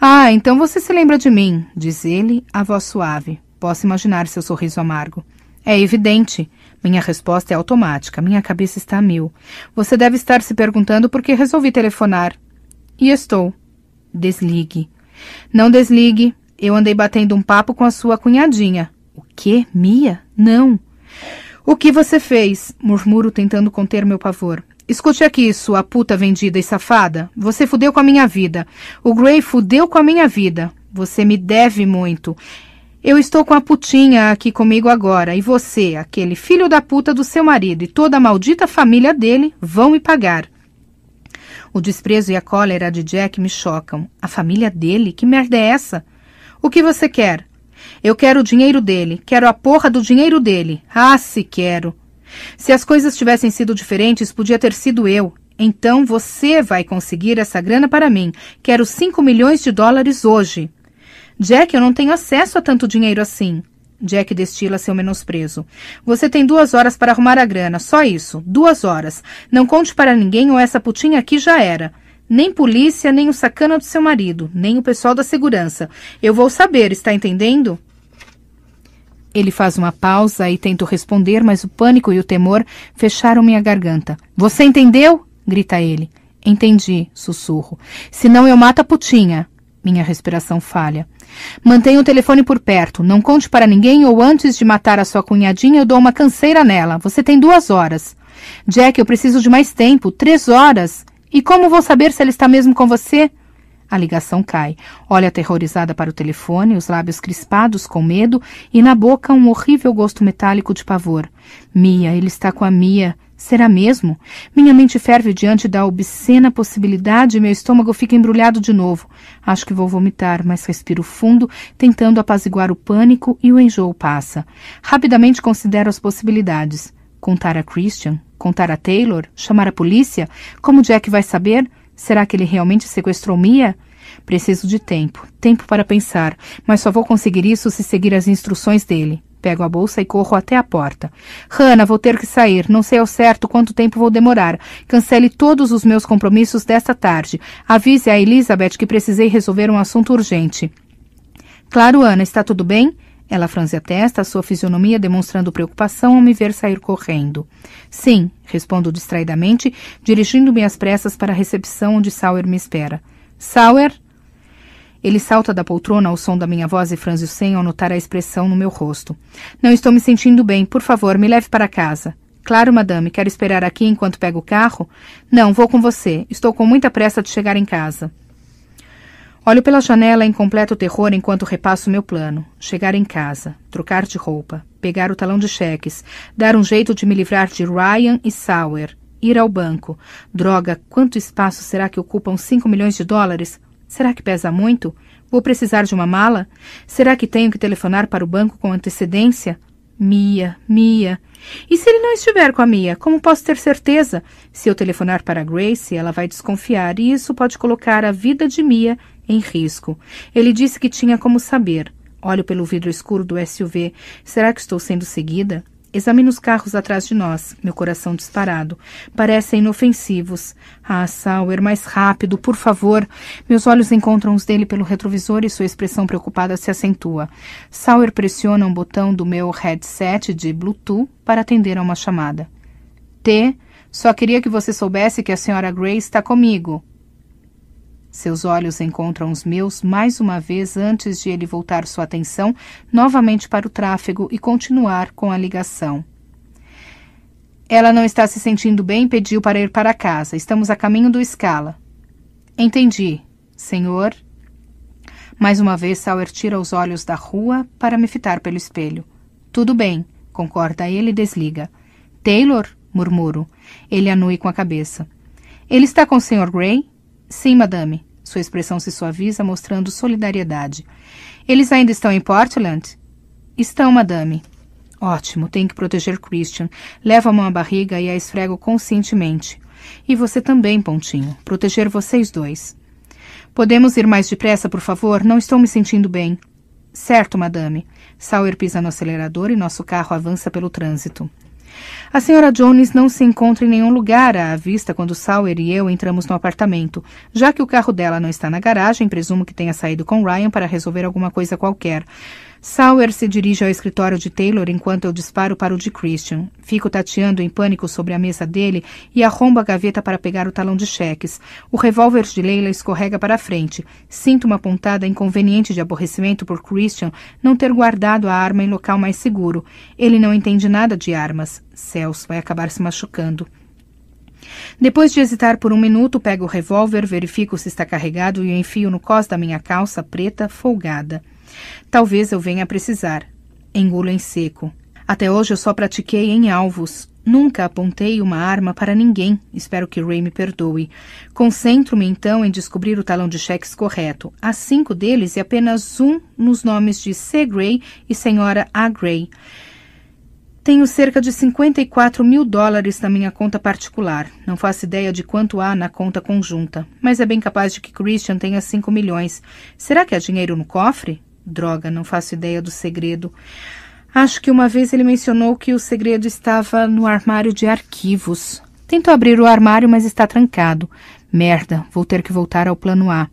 Ah, então você se lembra de mim, diz ele, a voz suave. Posso imaginar seu sorriso amargo. É evidente. Minha resposta é automática. Minha cabeça está a mil. Você deve estar se perguntando por que resolvi telefonar. E estou. Desligue. Não desligue. Eu andei batendo um papo com a sua cunhadinha. O quê? Mia? Não. O que você fez? Murmuro tentando conter meu pavor. Escute aqui, sua puta vendida e safada. Você fudeu com a minha vida. O Gray fudeu com a minha vida. Você me deve muito. Eu estou com a putinha aqui comigo agora, e você, aquele filho da puta do seu marido e toda a maldita família dele vão me pagar. O desprezo e a cólera de Jack me chocam. A família dele? Que merda é essa? O que você quer? Eu quero o dinheiro dele. Quero a porra do dinheiro dele. Ah, se quero. Se as coisas tivessem sido diferentes, podia ter sido eu. Então você vai conseguir essa grana para mim. Quero cinco milhões de dólares hoje. Jack, eu não tenho acesso a tanto dinheiro assim. Jack destila seu menosprezo. Você tem duas horas para arrumar a grana, só isso. Duas horas. Não conte para ninguém ou essa putinha aqui já era. Nem polícia, nem o sacana do seu marido, nem o pessoal da segurança. Eu vou saber, está entendendo? Ele faz uma pausa e tento responder, mas o pânico e o temor fecharam minha garganta. Você entendeu? grita ele. Entendi, sussurro. Senão eu mato a putinha. Minha respiração falha. Mantenha o telefone por perto. Não conte para ninguém ou antes de matar a sua cunhadinha eu dou uma canseira nela. Você tem duas horas. Jack, eu preciso de mais tempo. Três horas. E como vou saber se ela está mesmo com você? A ligação cai. Olha aterrorizada para o telefone, os lábios crispados com medo e na boca um horrível gosto metálico de pavor. Mia, ele está com a Mia. Será mesmo? Minha mente ferve diante da obscena possibilidade e meu estômago fica embrulhado de novo. Acho que vou vomitar, mas respiro fundo, tentando apaziguar o pânico e o enjoo passa. Rapidamente considero as possibilidades. Contar a Christian? Contar a Taylor? Chamar a polícia? Como Jack vai saber? Será que ele realmente sequestrou Mia? Preciso de tempo. Tempo para pensar, mas só vou conseguir isso se seguir as instruções dele. Pego a bolsa e corro até a porta. Hannah, vou ter que sair. Não sei ao certo quanto tempo vou demorar. Cancele todos os meus compromissos desta tarde. Avise a Elizabeth que precisei resolver um assunto urgente. Claro, Ana, está tudo bem? Ela franze a testa, sua fisionomia demonstrando preocupação ao me ver sair correndo. Sim, respondo distraidamente, dirigindo-me às pressas para a recepção onde Sauer me espera. Sauer? Ele salta da poltrona ao som da minha voz e franze o senho ao notar a expressão no meu rosto. Não estou me sentindo bem. Por favor, me leve para casa. Claro, madame. Quer esperar aqui enquanto pego o carro? Não, vou com você. Estou com muita pressa de chegar em casa. Olho pela janela em completo terror enquanto repasso meu plano. Chegar em casa, trocar de roupa, pegar o talão de cheques, dar um jeito de me livrar de Ryan e Sauer, ir ao banco. Droga, quanto espaço será que ocupam 5 milhões de dólares? Será que pesa muito? Vou precisar de uma mala? Será que tenho que telefonar para o banco com antecedência? Mia, Mia. E se ele não estiver com a Mia, como posso ter certeza? Se eu telefonar para Grace, ela vai desconfiar e isso pode colocar a vida de Mia em risco. Ele disse que tinha como saber. Olho pelo vidro escuro do SUV. Será que estou sendo seguida? Examino os carros atrás de nós, meu coração disparado. Parecem inofensivos. Ah, Sauer, mais rápido, por favor. Meus olhos encontram os dele pelo retrovisor e sua expressão preocupada se acentua. Sauer pressiona um botão do meu headset de Bluetooth para atender a uma chamada. T, só queria que você soubesse que a senhora Gray está comigo. Seus olhos encontram os meus mais uma vez antes de ele voltar sua atenção novamente para o tráfego e continuar com a ligação. Ela não está se sentindo bem e pediu para ir para casa. Estamos a caminho do Scala. Entendi, senhor. Mais uma vez, Sauer tira os olhos da rua para me fitar pelo espelho. Tudo bem, concorda ele e desliga. Taylor? murmuro. Ele anui com a cabeça. Ele está com o Sr. Gray? Sim, madame. Sua expressão se suaviza, mostrando solidariedade. Eles ainda estão em Portland? Estão, madame. Ótimo, tenho que proteger Christian. Levo a mão à barriga e a esfrego conscientemente. E você também, Pontinho. Proteger vocês dois. Podemos ir mais depressa, por favor? Não estou me sentindo bem. Certo, madame. Sauer pisa no acelerador e nosso carro avança pelo trânsito. A senhora Jones não se encontra em nenhum lugar à vista quando Sauer e eu entramos no apartamento. Já que o carro dela não está na garagem, presumo que tenha saído com Ryan para resolver alguma coisa qualquer. Sauer se dirige ao escritório de Taylor enquanto eu disparo para o de Christian. Fico tateando em pânico sobre a mesa dele e arrombo a gaveta para pegar o talão de cheques. O revólver de Leila escorrega para a frente. Sinto uma pontada inconveniente de aborrecimento por Christian não ter guardado a arma em local mais seguro. Ele não entende nada de armas. Céus, vai acabar se machucando. Depois de hesitar por um minuto, pego o revólver, verifico se está carregado e o enfio no cós da minha calça preta folgada. Talvez eu venha a precisar. Engulo em seco. Até hoje eu só pratiquei em alvos. Nunca apontei uma arma para ninguém. Espero que Ray me perdoe. Concentro-me então em descobrir o talão de cheques correto. Há cinco deles e apenas um nos nomes de C. Gray e Senhora A. Gray. Tenho cerca de 54 mil dólares na minha conta particular. Não faço ideia de quanto há na conta conjunta, mas é bem capaz de que Christian tenha 5 milhões. Será que há dinheiro no cofre? Droga, não faço ideia do segredo. Acho que uma vez ele mencionou que o segredo estava no armário de arquivos. Tento abrir o armário, mas está trancado. Merda, vou ter que voltar ao plano A.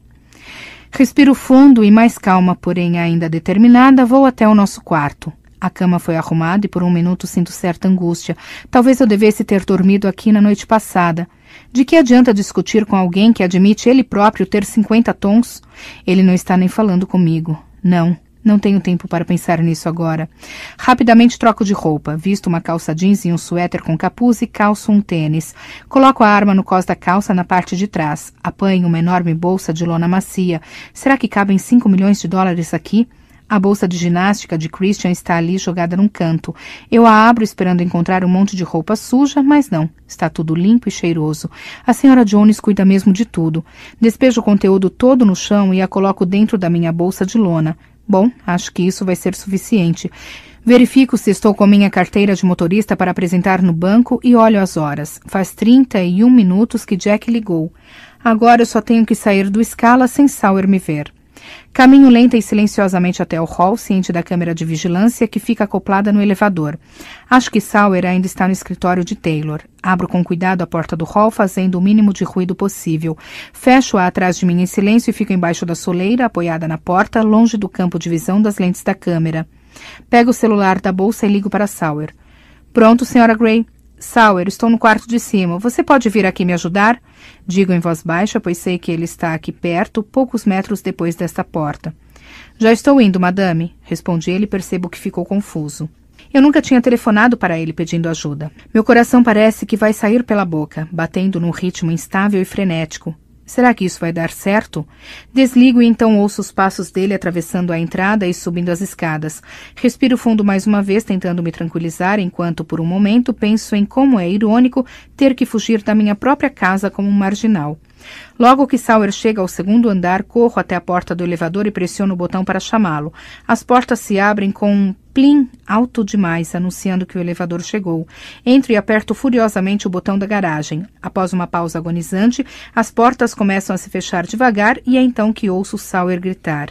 Respiro fundo e mais calma, porém ainda determinada, vou até o nosso quarto. A cama foi arrumada e por um minuto sinto certa angústia. Talvez eu devesse ter dormido aqui na noite passada. De que adianta discutir com alguém que admite ele próprio ter 50 tons? Ele não está nem falando comigo. Não, não tenho tempo para pensar nisso agora. Rapidamente troco de roupa, visto uma calça jeans e um suéter com capuz e calço um tênis. Coloco a arma no cós da calça na parte de trás. Apanho uma enorme bolsa de lona macia. Será que cabem cinco milhões de dólares aqui? A bolsa de ginástica de Christian está ali jogada num canto. Eu a abro esperando encontrar um monte de roupa suja, mas não. Está tudo limpo e cheiroso. A senhora Jones cuida mesmo de tudo. Despejo o conteúdo todo no chão e a coloco dentro da minha bolsa de lona. Bom, acho que isso vai ser suficiente. Verifico se estou com minha carteira de motorista para apresentar no banco e olho as horas. Faz 31 minutos que Jack ligou. Agora eu só tenho que sair do escala sem Sauer me ver. Caminho lenta e silenciosamente até o hall, ciente da câmera de vigilância que fica acoplada no elevador. Acho que Sauer ainda está no escritório de Taylor. Abro com cuidado a porta do hall, fazendo o mínimo de ruído possível. Fecho-a atrás de mim em silêncio e fico embaixo da soleira, apoiada na porta, longe do campo de visão das lentes da câmera. Pego o celular da bolsa e ligo para Sauer. Pronto, senhora Gray. Sauer, estou no quarto de cima. Você pode vir aqui me ajudar? Digo em voz baixa, pois sei que ele está aqui perto, poucos metros depois desta porta. Já estou indo, madame, respondi ele e percebo que ficou confuso. Eu nunca tinha telefonado para ele pedindo ajuda. Meu coração parece que vai sair pela boca, batendo num ritmo instável e frenético. Será que isso vai dar certo? Desligo e então ouço os passos dele atravessando a entrada e subindo as escadas. Respiro fundo mais uma vez, tentando me tranquilizar, enquanto por um momento penso em como é irônico ter que fugir da minha própria casa como um marginal. Logo que Sauer chega ao segundo andar, corro até a porta do elevador e pressiono o botão para chamá-lo. As portas se abrem com um plim alto demais, anunciando que o elevador chegou. Entro e aperto furiosamente o botão da garagem. Após uma pausa agonizante, as portas começam a se fechar devagar e é então que ouço Sauer gritar.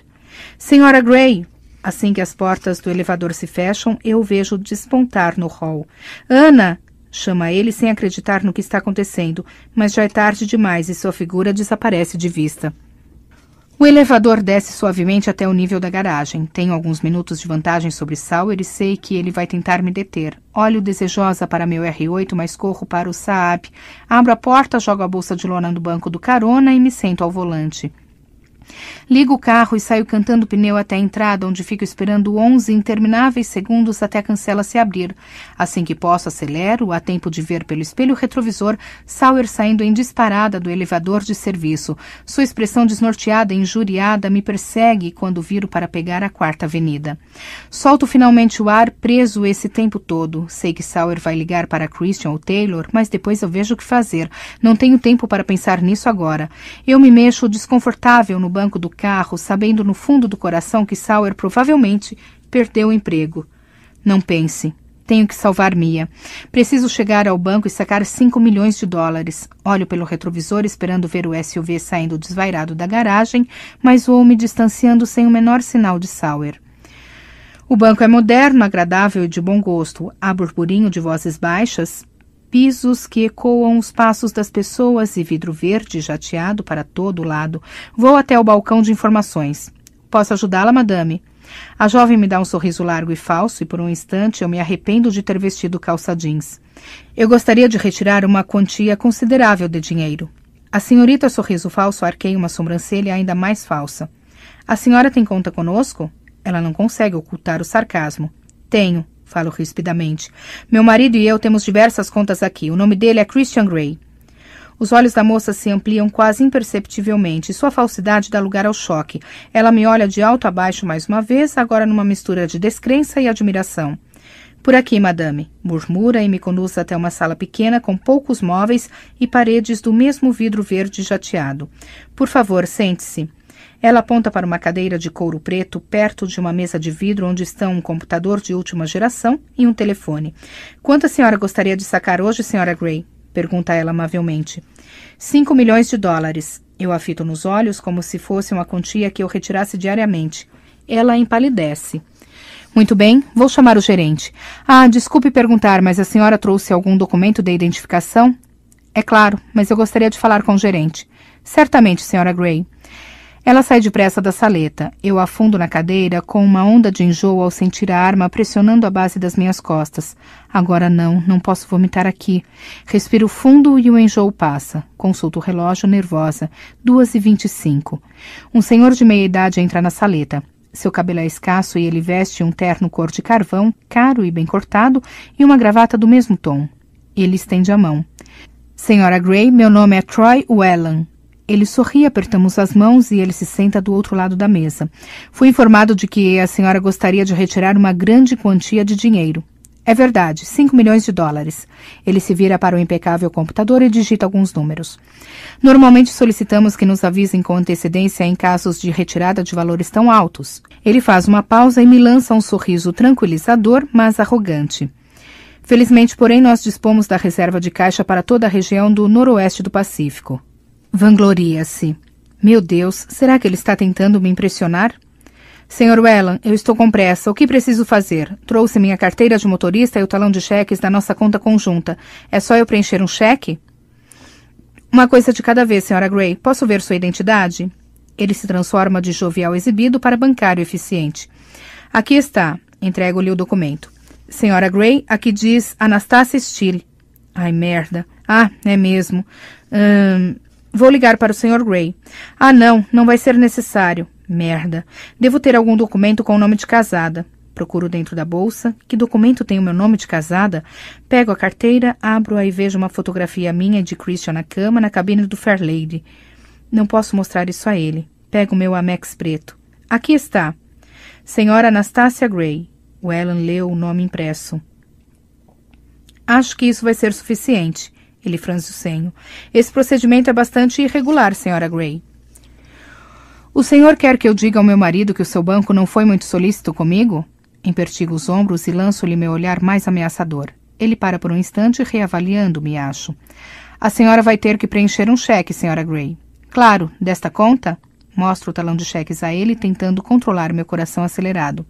Senhora Gray! Assim que as portas do elevador se fecham, eu vejo despontar no hall. Ana! Chama ele sem acreditar no que está acontecendo, mas já é tarde demais e sua figura desaparece de vista. O elevador desce suavemente até o nível da garagem. Tenho alguns minutos de vantagem sobre Sauer e sei que ele vai tentar me deter. Olho desejosa para meu R8, mas corro para o Saab. Abro a porta, jogo a bolsa de lona no banco do carona e me sento ao volante. Ligo o carro e saio cantando o pneu até a entrada, onde fico esperando 11 intermináveis segundos até a cancela se abrir. Assim que posso, acelero, a tempo de ver pelo espelho retrovisor Sauer saindo em disparada do elevador de serviço. Sua expressão desnorteada e injuriada me persegue quando viro para pegar a quarta avenida. Solto finalmente o ar, preso esse tempo todo. Sei que Sauer vai ligar para Christian ou Taylor, mas depois eu vejo o que fazer. Não tenho tempo para pensar nisso agora. Eu me mexo desconfortável no banco do carro, sabendo no fundo do coração que Sauer provavelmente perdeu o emprego. Não pense. Tenho que salvar Mia. Preciso chegar ao banco e sacar 5 milhões de dólares. Olho pelo retrovisor esperando ver o SUV saindo desvairado da garagem, mas vou me distanciando sem o menor sinal de Sauer. O banco é moderno, agradável e de bom gosto. Há burburinho de vozes baixas, pisos que ecoam os passos das pessoas e vidro verde jateado para todo lado. Vou até o balcão de informações. Posso ajudá-la, madame? A jovem me dá um sorriso largo e falso e por um instante eu me arrependo de ter vestido calça jeans. Eu gostaria de retirar uma quantia considerável de dinheiro. A senhorita sorriso falso arqueia uma sobrancelha ainda mais falsa. A senhora tem conta conosco? Ela não consegue ocultar o sarcasmo. Tenho, Falo rispidamente. Meu marido e eu temos diversas contas aqui. O nome dele é Christian Grey. Os olhos da moça se ampliam quase imperceptivelmente. Sua falsidade dá lugar ao choque. Ela me olha de alto a baixo mais uma vez, agora numa mistura de descrença e admiração. Por aqui, madame, murmura e me conduz até uma sala pequena com poucos móveis e paredes do mesmo vidro verde jateado. Por favor, sente-se. Ela aponta para uma cadeira de couro preto perto de uma mesa de vidro onde estão um computador de última geração e um telefone. Quanto a senhora gostaria de sacar hoje, senhora Gray? Pergunta ela amavelmente. Cinco milhões de dólares. Eu a fito nos olhos como se fosse uma quantia que eu retirasse diariamente. Ela empalidece. Muito bem, vou chamar o gerente. Ah, desculpe perguntar, mas a senhora trouxe algum documento de identificação? É claro, mas eu gostaria de falar com o gerente. Certamente, senhora Gray. Ela sai depressa da saleta. Eu afundo na cadeira com uma onda de enjoo ao sentir a arma pressionando a base das minhas costas. Agora não, não posso vomitar aqui. Respiro fundo e o enjoo passa. Consulto o relógio nervosa. Duas e vinte e cinco. Um senhor de meia idade entra na saleta. Seu cabelo é escasso e ele veste um terno cor de carvão, caro e bem cortado, e uma gravata do mesmo tom. Ele estende a mão. Senhora Gray, meu nome é Troy Whelan. Ele sorri, apertamos as mãos e ele se senta do outro lado da mesa. Fui informado de que a senhora gostaria de retirar uma grande quantia de dinheiro. É verdade, 5 milhões de dólares. Ele se vira para o impecável computador e digita alguns números. Normalmente solicitamos que nos avisem com antecedência em casos de retirada de valores tão altos. Ele faz uma pausa e me lança um sorriso tranquilizador, mas arrogante. Felizmente, porém, nós dispomos da reserva de caixa para toda a região do noroeste do Pacífico. Vangloria-se. Meu Deus, será que ele está tentando me impressionar? Senhor Wellan, eu estou com pressa. O que preciso fazer? Trouxe minha carteira de motorista e o talão de cheques da nossa conta conjunta. É só eu preencher um cheque? Uma coisa de cada vez, senhora Gray. Posso ver sua identidade? Ele se transforma de jovial exibido para bancário eficiente. Aqui está. Entrego-lhe o documento. Senhora Gray, aqui diz Anastasia Steele. Ai, merda. Ah, é mesmo. Hum, Vou ligar para o Sr. Gray. Ah, não, não vai ser necessário. Merda. Devo ter algum documento com o nome de casada. Procuro dentro da bolsa. Que documento tem o meu nome de casada? Pego a carteira, abro-a e vejo uma fotografia minha de Christian na cama, na cabine do Fair Lady. Não posso mostrar isso a ele. Pego o meu Amex preto. Aqui está. Senhora Anastácia Gray. O Alan leu o nome impresso. Acho que isso vai ser suficiente. Ele franze o senho. Esse procedimento é bastante irregular, senhora Gray. O senhor quer que eu diga ao meu marido que o seu banco não foi muito solícito comigo? Empertigo os ombros e lanço-lhe meu olhar mais ameaçador. Ele para por um instante, reavaliando-me, acho. A senhora vai ter que preencher um cheque, senhora Gray. Claro, desta conta? Mostro o talão de cheques a ele, tentando controlar meu coração acelerado.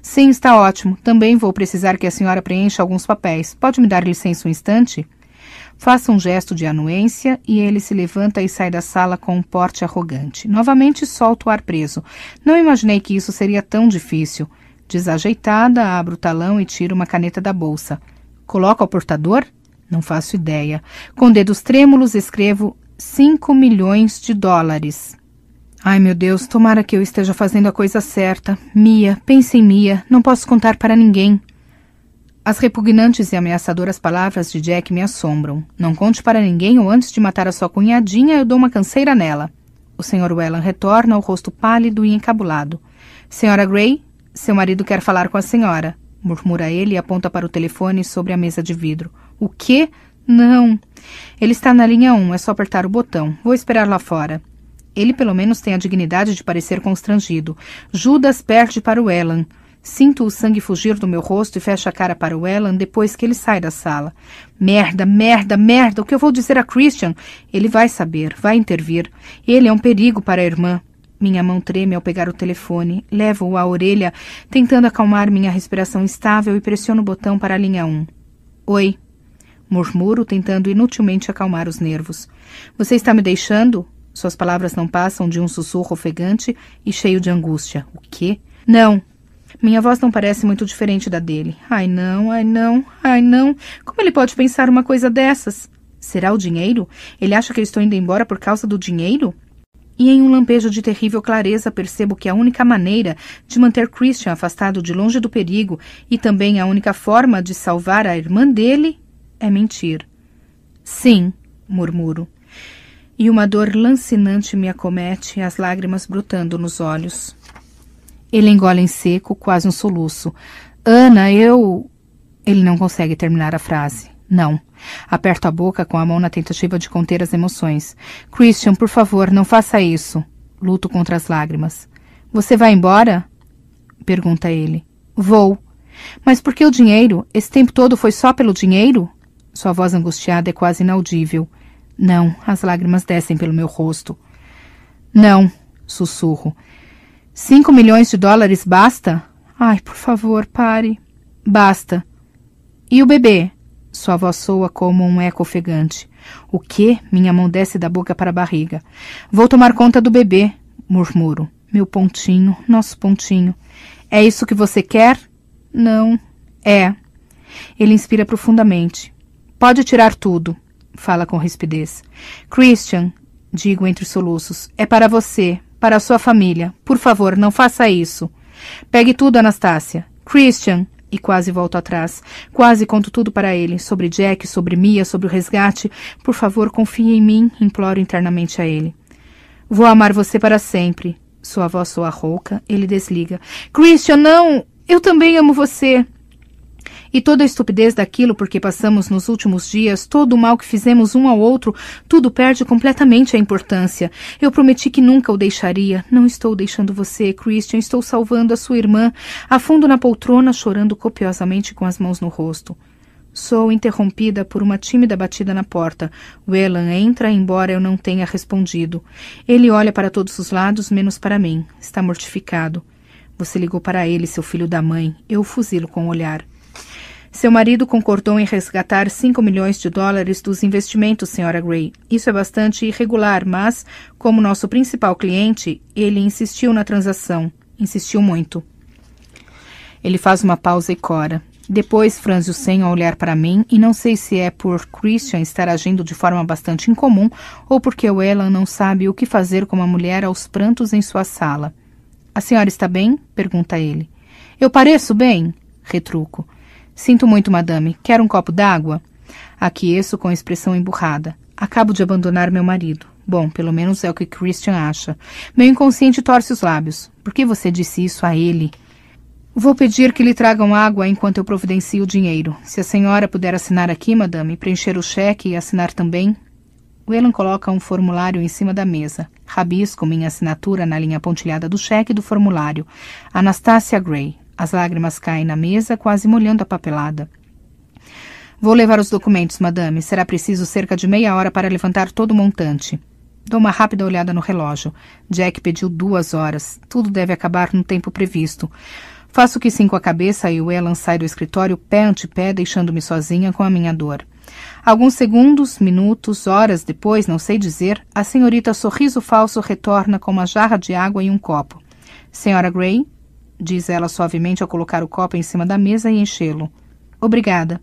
Sim, está ótimo. Também vou precisar que a senhora preencha alguns papéis. Pode me dar licença um instante? Faça um gesto de anuência e ele se levanta e sai da sala com um porte arrogante. Novamente solto o ar preso. Não imaginei que isso seria tão difícil. Desajeitada, abro o talão e tiro uma caneta da bolsa. Coloco ao portador? Não faço ideia. Com dedos trêmulos escrevo cinco milhões de dólares. Ai, meu Deus, tomara que eu esteja fazendo a coisa certa. Mia, pense em Mia. Não posso contar para ninguém. As repugnantes e ameaçadoras palavras de Jack me assombram. Não conte para ninguém ou antes de matar a sua cunhadinha eu dou uma canseira nela. O Sr. Wellan retorna, o rosto pálido e encabulado. Senhora Gray, seu marido quer falar com a senhora, murmura ele e aponta para o telefone sobre a mesa de vidro. O quê? Não. Ele está na linha 1, é só apertar o botão. Vou esperar lá fora. Ele pelo menos tem a dignidade de parecer constrangido. Judas perde para o. Sinto o sangue fugir do meu rosto e fecho a cara para o Ellan depois que ele sai da sala. Merda, merda, merda! O que eu vou dizer a Christian? Ele vai saber, vai intervir. Ele é um perigo para a irmã. Minha mão treme ao pegar o telefone. Levo-o à orelha, tentando acalmar minha respiração instável e pressiono o botão para a linha 1. Oi. Murmuro, tentando inutilmente acalmar os nervos. Você está me deixando? Suas palavras não passam de um sussurro ofegante e cheio de angústia. O quê? Não, minha voz não parece muito diferente da dele. Ai não, ai não, ai não. Como ele pode pensar uma coisa dessas? Será o dinheiro? Ele acha que eu estou indo embora por causa do dinheiro? E em um lampejo de terrível clareza percebo que a única maneira de manter Christian afastado de longe do perigo e também a única forma de salvar a irmã dele é mentir. Sim, murmuro. E uma dor lancinante me acomete, as lágrimas brotando nos olhos. Ele engole em seco, quase um soluço. Ana, eu. Ele não consegue terminar a frase. Não. Aperto a boca com a mão na tentativa de conter as emoções. Christian, por favor, não faça isso. Luto contra as lágrimas. Você vai embora? Pergunta ele. Vou. Mas por que o dinheiro? Esse tempo todo foi só pelo dinheiro? Sua voz angustiada é quase inaudível. Não, as lágrimas descem pelo meu rosto. Não, sussurro. Cinco milhões de dólares basta? Ai, por favor, pare. Basta. E o bebê? Sua voz soa como um eco ofegante. O quê? Minha mão desce da boca para a barriga. Vou tomar conta do bebê, murmuro. Meu pontinho, nosso pontinho. É isso que você quer? Não. É. Ele inspira profundamente. Pode tirar tudo, fala com rispidez. Christian, digo entre soluços, é para você, para sua família. Por favor, não faça isso. Pegue tudo, Anastácia. Christian. E quase volto atrás. Quase conto tudo para ele. Sobre Jack, sobre Mia, sobre o resgate. Por favor, confie em mim, imploro internamente a ele. Vou amar você para sempre. Sua voz soa rouca. Ele desliga. Christian, não! Eu também amo você. E toda a estupidez daquilo porque passamos nos últimos dias, todo o mal que fizemos um ao outro, tudo perde completamente a importância. Eu prometi que nunca o deixaria. Não estou deixando você, Christian, estou salvando a sua irmã. Afundo na poltrona, chorando copiosamente com as mãos no rosto. Sou interrompida por uma tímida batida na porta. Wellan entra, embora eu não tenha respondido. Ele olha para todos os lados, menos para mim. Está mortificado. Você ligou para ele, seu filho da mãe. Eu fuzilo com o olhar. Seu marido concordou em resgatar 5 milhões de dólares dos investimentos, Sra. Gray. Isso é bastante irregular, mas, como nosso principal cliente, ele insistiu na transação. Insistiu muito. Ele faz uma pausa e cora. Depois franze o senho ao olhar para mim, e não sei se é por Christian estar agindo de forma bastante incomum ou porque o Elan não sabe o que fazer com uma mulher aos prantos em sua sala. A senhora está bem? pergunta ele. Eu pareço bem? Retruco. Sinto muito, madame. Quer um copo d'água? Aqueço com expressão emburrada. Acabo de abandonar meu marido. Bom, pelo menos é o que Christian acha. Meu inconsciente torce os lábios. Por que você disse isso a ele? Vou pedir que lhe tragam água enquanto eu providencio o dinheiro. Se a senhora puder assinar aqui, madame, preencher o cheque e assinar também. Whelan coloca um formulário em cima da mesa. Rabisco minha assinatura na linha pontilhada do cheque do formulário. Anastasia Gray. As lágrimas caem na mesa, quase molhando a papelada. Vou levar os documentos, madame. Será preciso cerca de meia hora para levantar todo o montante. Dou uma rápida olhada no relógio. Jack pediu duas horas. Tudo deve acabar no tempo previsto. Faço que sim com a cabeça e o Elan sai do escritório pé ante pé, deixando-me sozinha com a minha dor. Alguns segundos, minutos, horas depois, não sei dizer, a senhorita Sorriso Falso retorna com uma jarra de água e um copo. Senhora Gray, diz ela suavemente ao colocar o copo em cima da mesa e enchê-lo. Obrigada.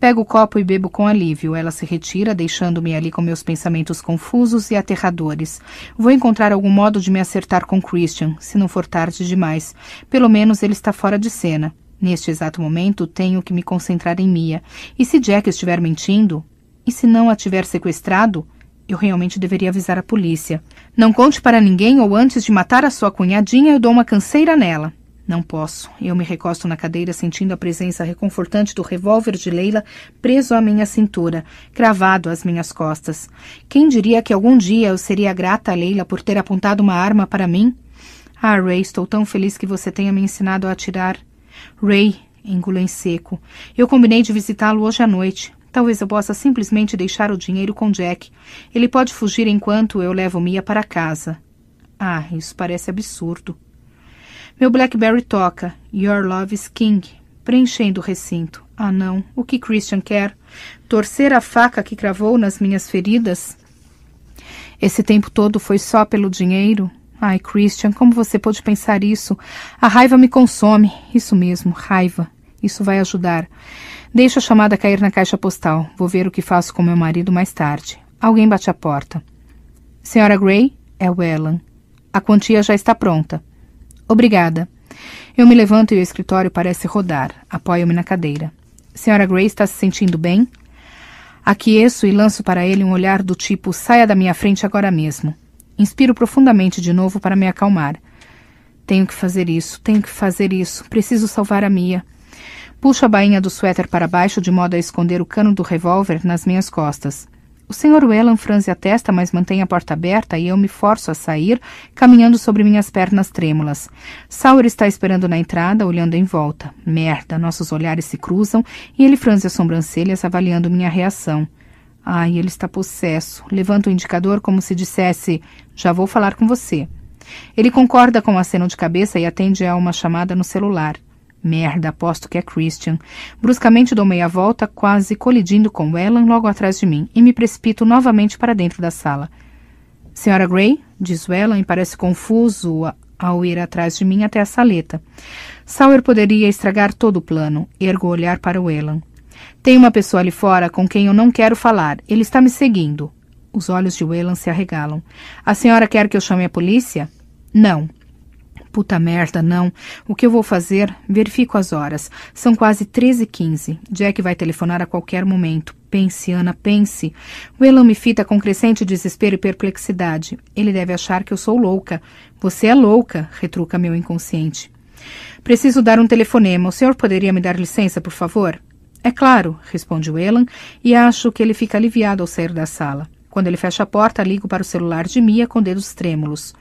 Pego o copo e bebo com alívio. Ela se retira, deixando-me ali com meus pensamentos confusos e aterradores. Vou encontrar algum modo de me acertar com Christian, se não for tarde demais. Pelo menos ele está fora de cena. Neste exato momento, tenho que me concentrar em Mia. E se Jack estiver mentindo? E se não a tiver sequestrado? Eu realmente deveria avisar a polícia. Não conte para ninguém ou antes de matar a sua cunhadinha eu dou uma canseira nela. Não posso. Eu me recosto na cadeira, sentindo a presença reconfortante do revólver de Leila preso à minha cintura, cravado às minhas costas. Quem diria que algum dia eu seria grata a Leila por ter apontado uma arma para mim? Ah, Ray, estou tão feliz que você tenha me ensinado a atirar. Ray, engulo em seco. Eu combinei de visitá-lo hoje à noite. Talvez eu possa simplesmente deixar o dinheiro com Jack. Ele pode fugir enquanto eu levo Mia para casa. Ah, isso parece absurdo. Meu Blackberry toca Your Love is King, preenchendo o recinto. Ah, não. O que Christian quer? Torcer a faca que cravou nas minhas feridas? Esse tempo todo foi só pelo dinheiro? Ai, Christian, como você pode pensar isso? A raiva me consome. Isso mesmo, raiva. Isso vai ajudar. Deixo a chamada cair na caixa postal. Vou ver o que faço com meu marido mais tarde. Alguém bate a porta. Senhora Gray? É o Ellen. A quantia já está pronta. Obrigada. Eu me levanto e o escritório parece rodar. Apoio-me na cadeira. Senhora Gray está se sentindo bem? Aqueço e lanço para ele um olhar do tipo: saia da minha frente agora mesmo. Inspiro profundamente de novo para me acalmar. Tenho que fazer isso, tenho que fazer isso. Preciso salvar a Mia. Puxo a bainha do suéter para baixo de modo a esconder o cano do revólver nas minhas costas. O Sr. Whelan franze a testa, mas mantém a porta aberta e eu me forço a sair, caminhando sobre minhas pernas trêmulas. Sauer está esperando na entrada, olhando em volta. Merda, nossos olhares se cruzam e ele franze as sobrancelhas, avaliando minha reação. Ai, ele está possesso. Levanta o indicador como se dissesse: Já vou falar com você. Ele concorda com o aceno de cabeça e atende a uma chamada no celular. Merda, aposto que é Christian. Bruscamente dou meia volta, quase colidindo com Ellen logo atrás de mim, e me precipito novamente para dentro da sala. Senhora Gray, diz Ellen, parece confuso ao ir atrás de mim até a saleta. Sauer poderia estragar todo o plano. Ergo o olhar para o Ellen. Tem uma pessoa ali fora com quem eu não quero falar. Ele está me seguindo. Os olhos de Whelan se arregalam. A senhora quer que eu chame a polícia? Não. Puta merda, não. O que eu vou fazer? Verifico as horas. São quase 13 e 15. Jack vai telefonar a qualquer momento. Pense, Ana, pense. Whelan me fita com crescente desespero e perplexidade. Ele deve achar que eu sou louca. Você é louca, retruca meu inconsciente. Preciso dar um telefonema. O senhor poderia me dar licença, por favor? É claro, responde Whelan, e acho que ele fica aliviado ao sair da sala. Quando ele fecha a porta, ligo para o celular de Mia com dedos trêmulos.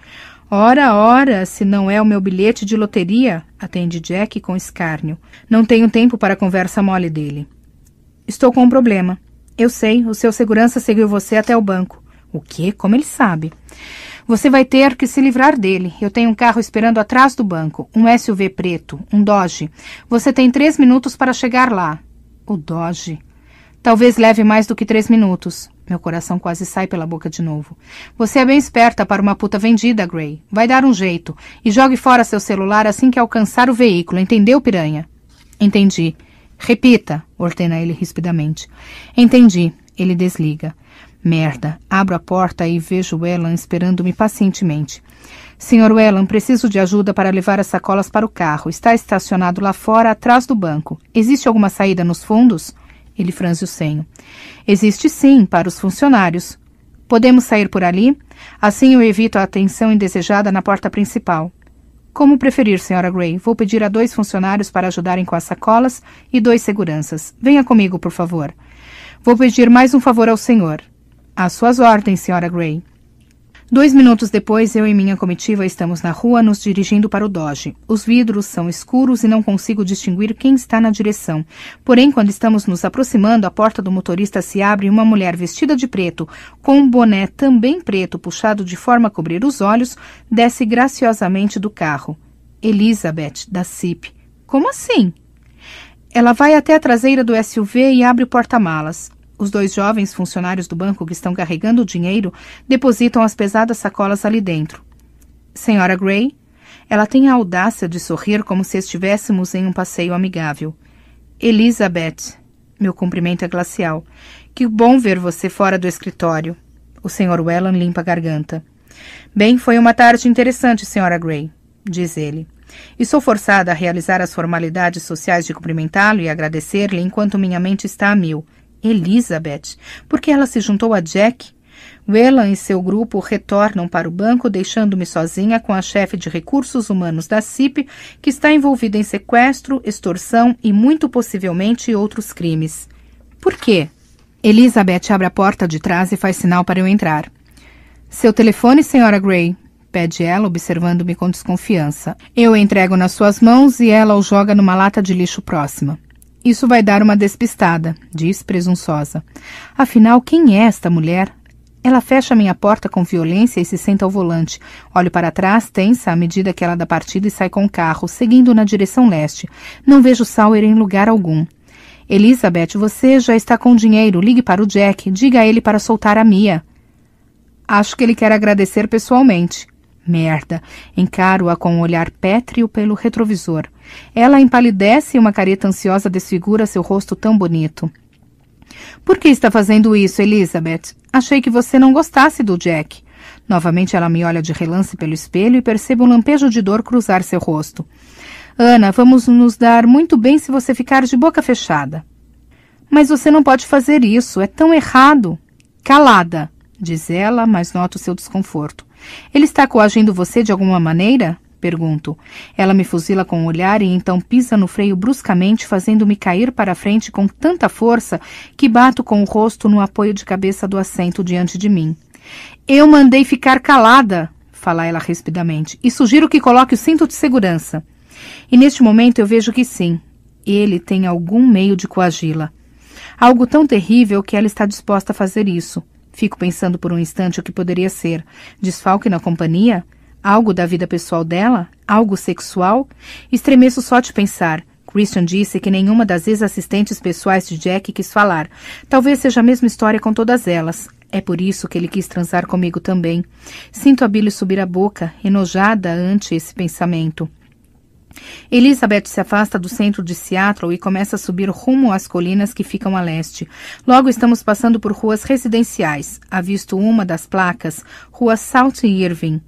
Ora, ora, se não é o meu bilhete de loteria, atende Jack com escárnio. Não tenho tempo para a conversa mole dele. Estou com um problema. Eu sei, o seu segurança seguiu você até o banco. O quê? Como ele sabe? Você vai ter que se livrar dele. Eu tenho um carro esperando atrás do banco, um SUV preto, um Dodge. Você tem três minutos para chegar lá. O Dodge. Talvez leve mais do que três minutos. Meu coração quase sai pela boca de novo. Você é bem esperta para uma puta vendida, Gray. Vai dar um jeito. E jogue fora seu celular assim que alcançar o veículo, entendeu, piranha? Entendi. Repita, ordena ele rispidamente. Entendi. Ele desliga. Merda. Abro a porta e vejo Wellan esperando-me pacientemente. Senhor Wellan, preciso de ajuda para levar as sacolas para o carro. Está estacionado lá fora, atrás do banco. Existe alguma saída nos fundos? Ele franze o senho. Existe sim, para os funcionários. Podemos sair por ali? Assim eu evito a atenção indesejada na porta principal. Como preferir, Sra. Gray. Vou pedir a dois funcionários para ajudarem com as sacolas e dois seguranças. Venha comigo, por favor. Vou pedir mais um favor ao senhor. Às suas ordens, Sra. Gray. Dois minutos depois, eu e minha comitiva estamos na rua nos dirigindo para o Doge. Os vidros são escuros e não consigo distinguir quem está na direção. Porém, quando estamos nos aproximando, a porta do motorista se abre e uma mulher vestida de preto, com um boné também preto puxado de forma a cobrir os olhos, desce graciosamente do carro. Elizabeth, da CIP. Como assim? Ela vai até a traseira do SUV e abre o porta-malas. Os dois jovens funcionários do banco que estão carregando o dinheiro depositam as pesadas sacolas ali dentro. Senhora Gray, ela tem a audácia de sorrir como se estivéssemos em um passeio amigável. Elizabeth, meu cumprimento é glacial. Que bom ver você fora do escritório. O Sr. Wellan limpa a garganta. Bem, foi uma tarde interessante, Sra. Gray, diz ele. E sou forçada a realizar as formalidades sociais de cumprimentá-lo e agradecer-lhe enquanto minha mente está a mil. Elizabeth, porque ela se juntou a Jack. Whelan e seu grupo retornam para o banco, deixando-me sozinha com a chefe de recursos humanos da CIP, que está envolvida em sequestro, extorsão e muito possivelmente outros crimes. Por quê? Elizabeth abre a porta de trás e faz sinal para eu entrar. Seu telefone, senhora Gray? pede ela, observando-me com desconfiança. Eu entrego nas suas mãos e ela o joga numa lata de lixo próxima. Isso vai dar uma despistada, diz presunçosa. Afinal, quem é esta mulher? Ela fecha minha porta com violência e se senta ao volante. Olho para trás, tensa, à medida que ela dá partida e sai com o carro, seguindo na direção leste. Não vejo Sauer em lugar algum. Elizabeth, você já está com dinheiro. Ligue para o Jack. Diga a ele para soltar a Mia. Acho que ele quer agradecer pessoalmente. Merda. Encaro-a com um olhar pétreo pelo retrovisor. Ela empalidece e uma careta ansiosa desfigura seu rosto tão bonito. Por que está fazendo isso, Elizabeth? Achei que você não gostasse do Jack. Novamente ela me olha de relance pelo espelho e percebo um lampejo de dor cruzar seu rosto. Ana, vamos nos dar muito bem se você ficar de boca fechada. Mas você não pode fazer isso, é tão errado. Calada, diz ela, mas noto seu desconforto. Ele está coagindo você de alguma maneira? Pergunto. Ela me fuzila com o um olhar e então pisa no freio bruscamente, fazendo-me cair para a frente com tanta força que bato com o rosto no apoio de cabeça do assento diante de mim. Eu mandei ficar calada, fala ela rispidamente, e sugiro que coloque o cinto de segurança. E neste momento eu vejo que sim, ele tem algum meio de coagi-la. Algo tão terrível que ela está disposta a fazer isso. Fico pensando por um instante o que poderia ser. Desfalque na companhia? Algo da vida pessoal dela? Algo sexual? Estremeço só de pensar. Christian disse que nenhuma das ex-assistentes pessoais de Jack quis falar. Talvez seja a mesma história com todas elas. É por isso que ele quis transar comigo também. Sinto a Billy subir a boca, enojada ante esse pensamento. Elizabeth se afasta do centro de Seattle e começa a subir rumo às colinas que ficam a leste. Logo estamos passando por ruas residenciais. Avisto uma das placas, Rua South Irving.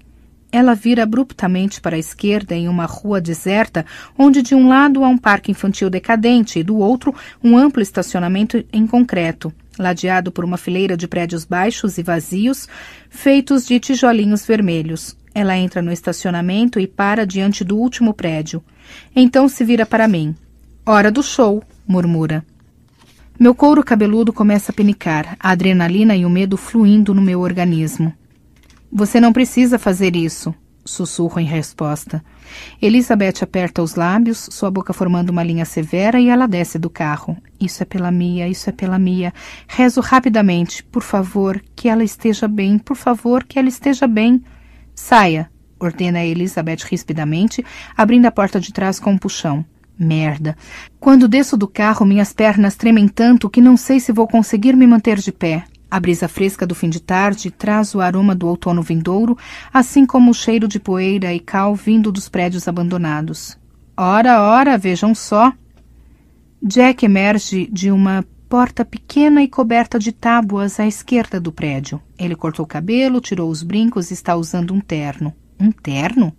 Ela vira abruptamente para a esquerda em uma rua deserta, onde de um lado há um parque infantil decadente e do outro um amplo estacionamento em concreto, ladeado por uma fileira de prédios baixos e vazios, feitos de tijolinhos vermelhos. Ela entra no estacionamento e para diante do último prédio. Então se vira para mim. Hora do show, murmura. Meu couro cabeludo começa a penicar, a adrenalina e o medo fluindo no meu organismo. Você não precisa fazer isso, sussurro em resposta. Elizabeth aperta os lábios, sua boca formando uma linha severa, e ela desce do carro. Isso é pela Mia, isso é pela Mia. Rezo rapidamente. Por favor, que ela esteja bem. Por favor, que ela esteja bem. Saia, ordena Elizabeth rispidamente, abrindo a porta de trás com um puxão. Merda. Quando desço do carro, minhas pernas tremem tanto que não sei se vou conseguir me manter de pé. A brisa fresca do fim de tarde traz o aroma do outono vindouro, assim como o cheiro de poeira e cal vindo dos prédios abandonados. Ora, ora, vejam só! Jack emerge de uma porta pequena e coberta de tábuas à esquerda do prédio. Ele cortou o cabelo, tirou os brincos e está usando um terno. Um terno?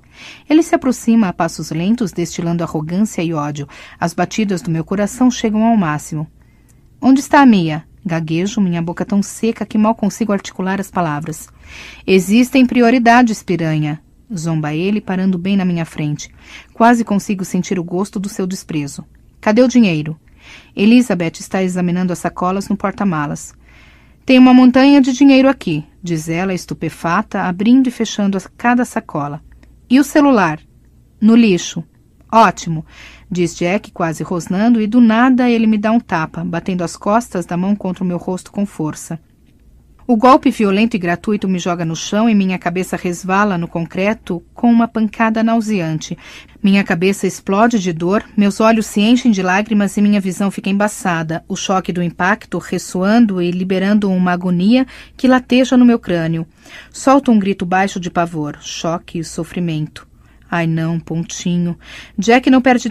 Ele se aproxima a passos lentos, destilando arrogância e ódio. As batidas do meu coração chegam ao máximo. Onde está a Mia? Gaguejo, minha boca tão seca que mal consigo articular as palavras. Existem prioridades, piranha. Zomba ele, parando bem na minha frente. Quase consigo sentir o gosto do seu desprezo. Cadê o dinheiro? Elizabeth está examinando as sacolas no porta-malas. Tem uma montanha de dinheiro aqui, diz ela, estupefata, abrindo e fechando cada sacola. E o celular? No lixo. Ótimo, diz Jack, quase rosnando, e do nada ele me dá um tapa, batendo as costas da mão contra o meu rosto com força. O golpe violento e gratuito me joga no chão e minha cabeça resvala no concreto com uma pancada nauseante. Minha cabeça explode de dor, meus olhos se enchem de lágrimas e minha visão fica embaçada, o choque do impacto ressoando e liberando uma agonia que lateja no meu crânio. Solto um grito baixo de pavor, choque e sofrimento. Ai não, pontinho. Jack não perde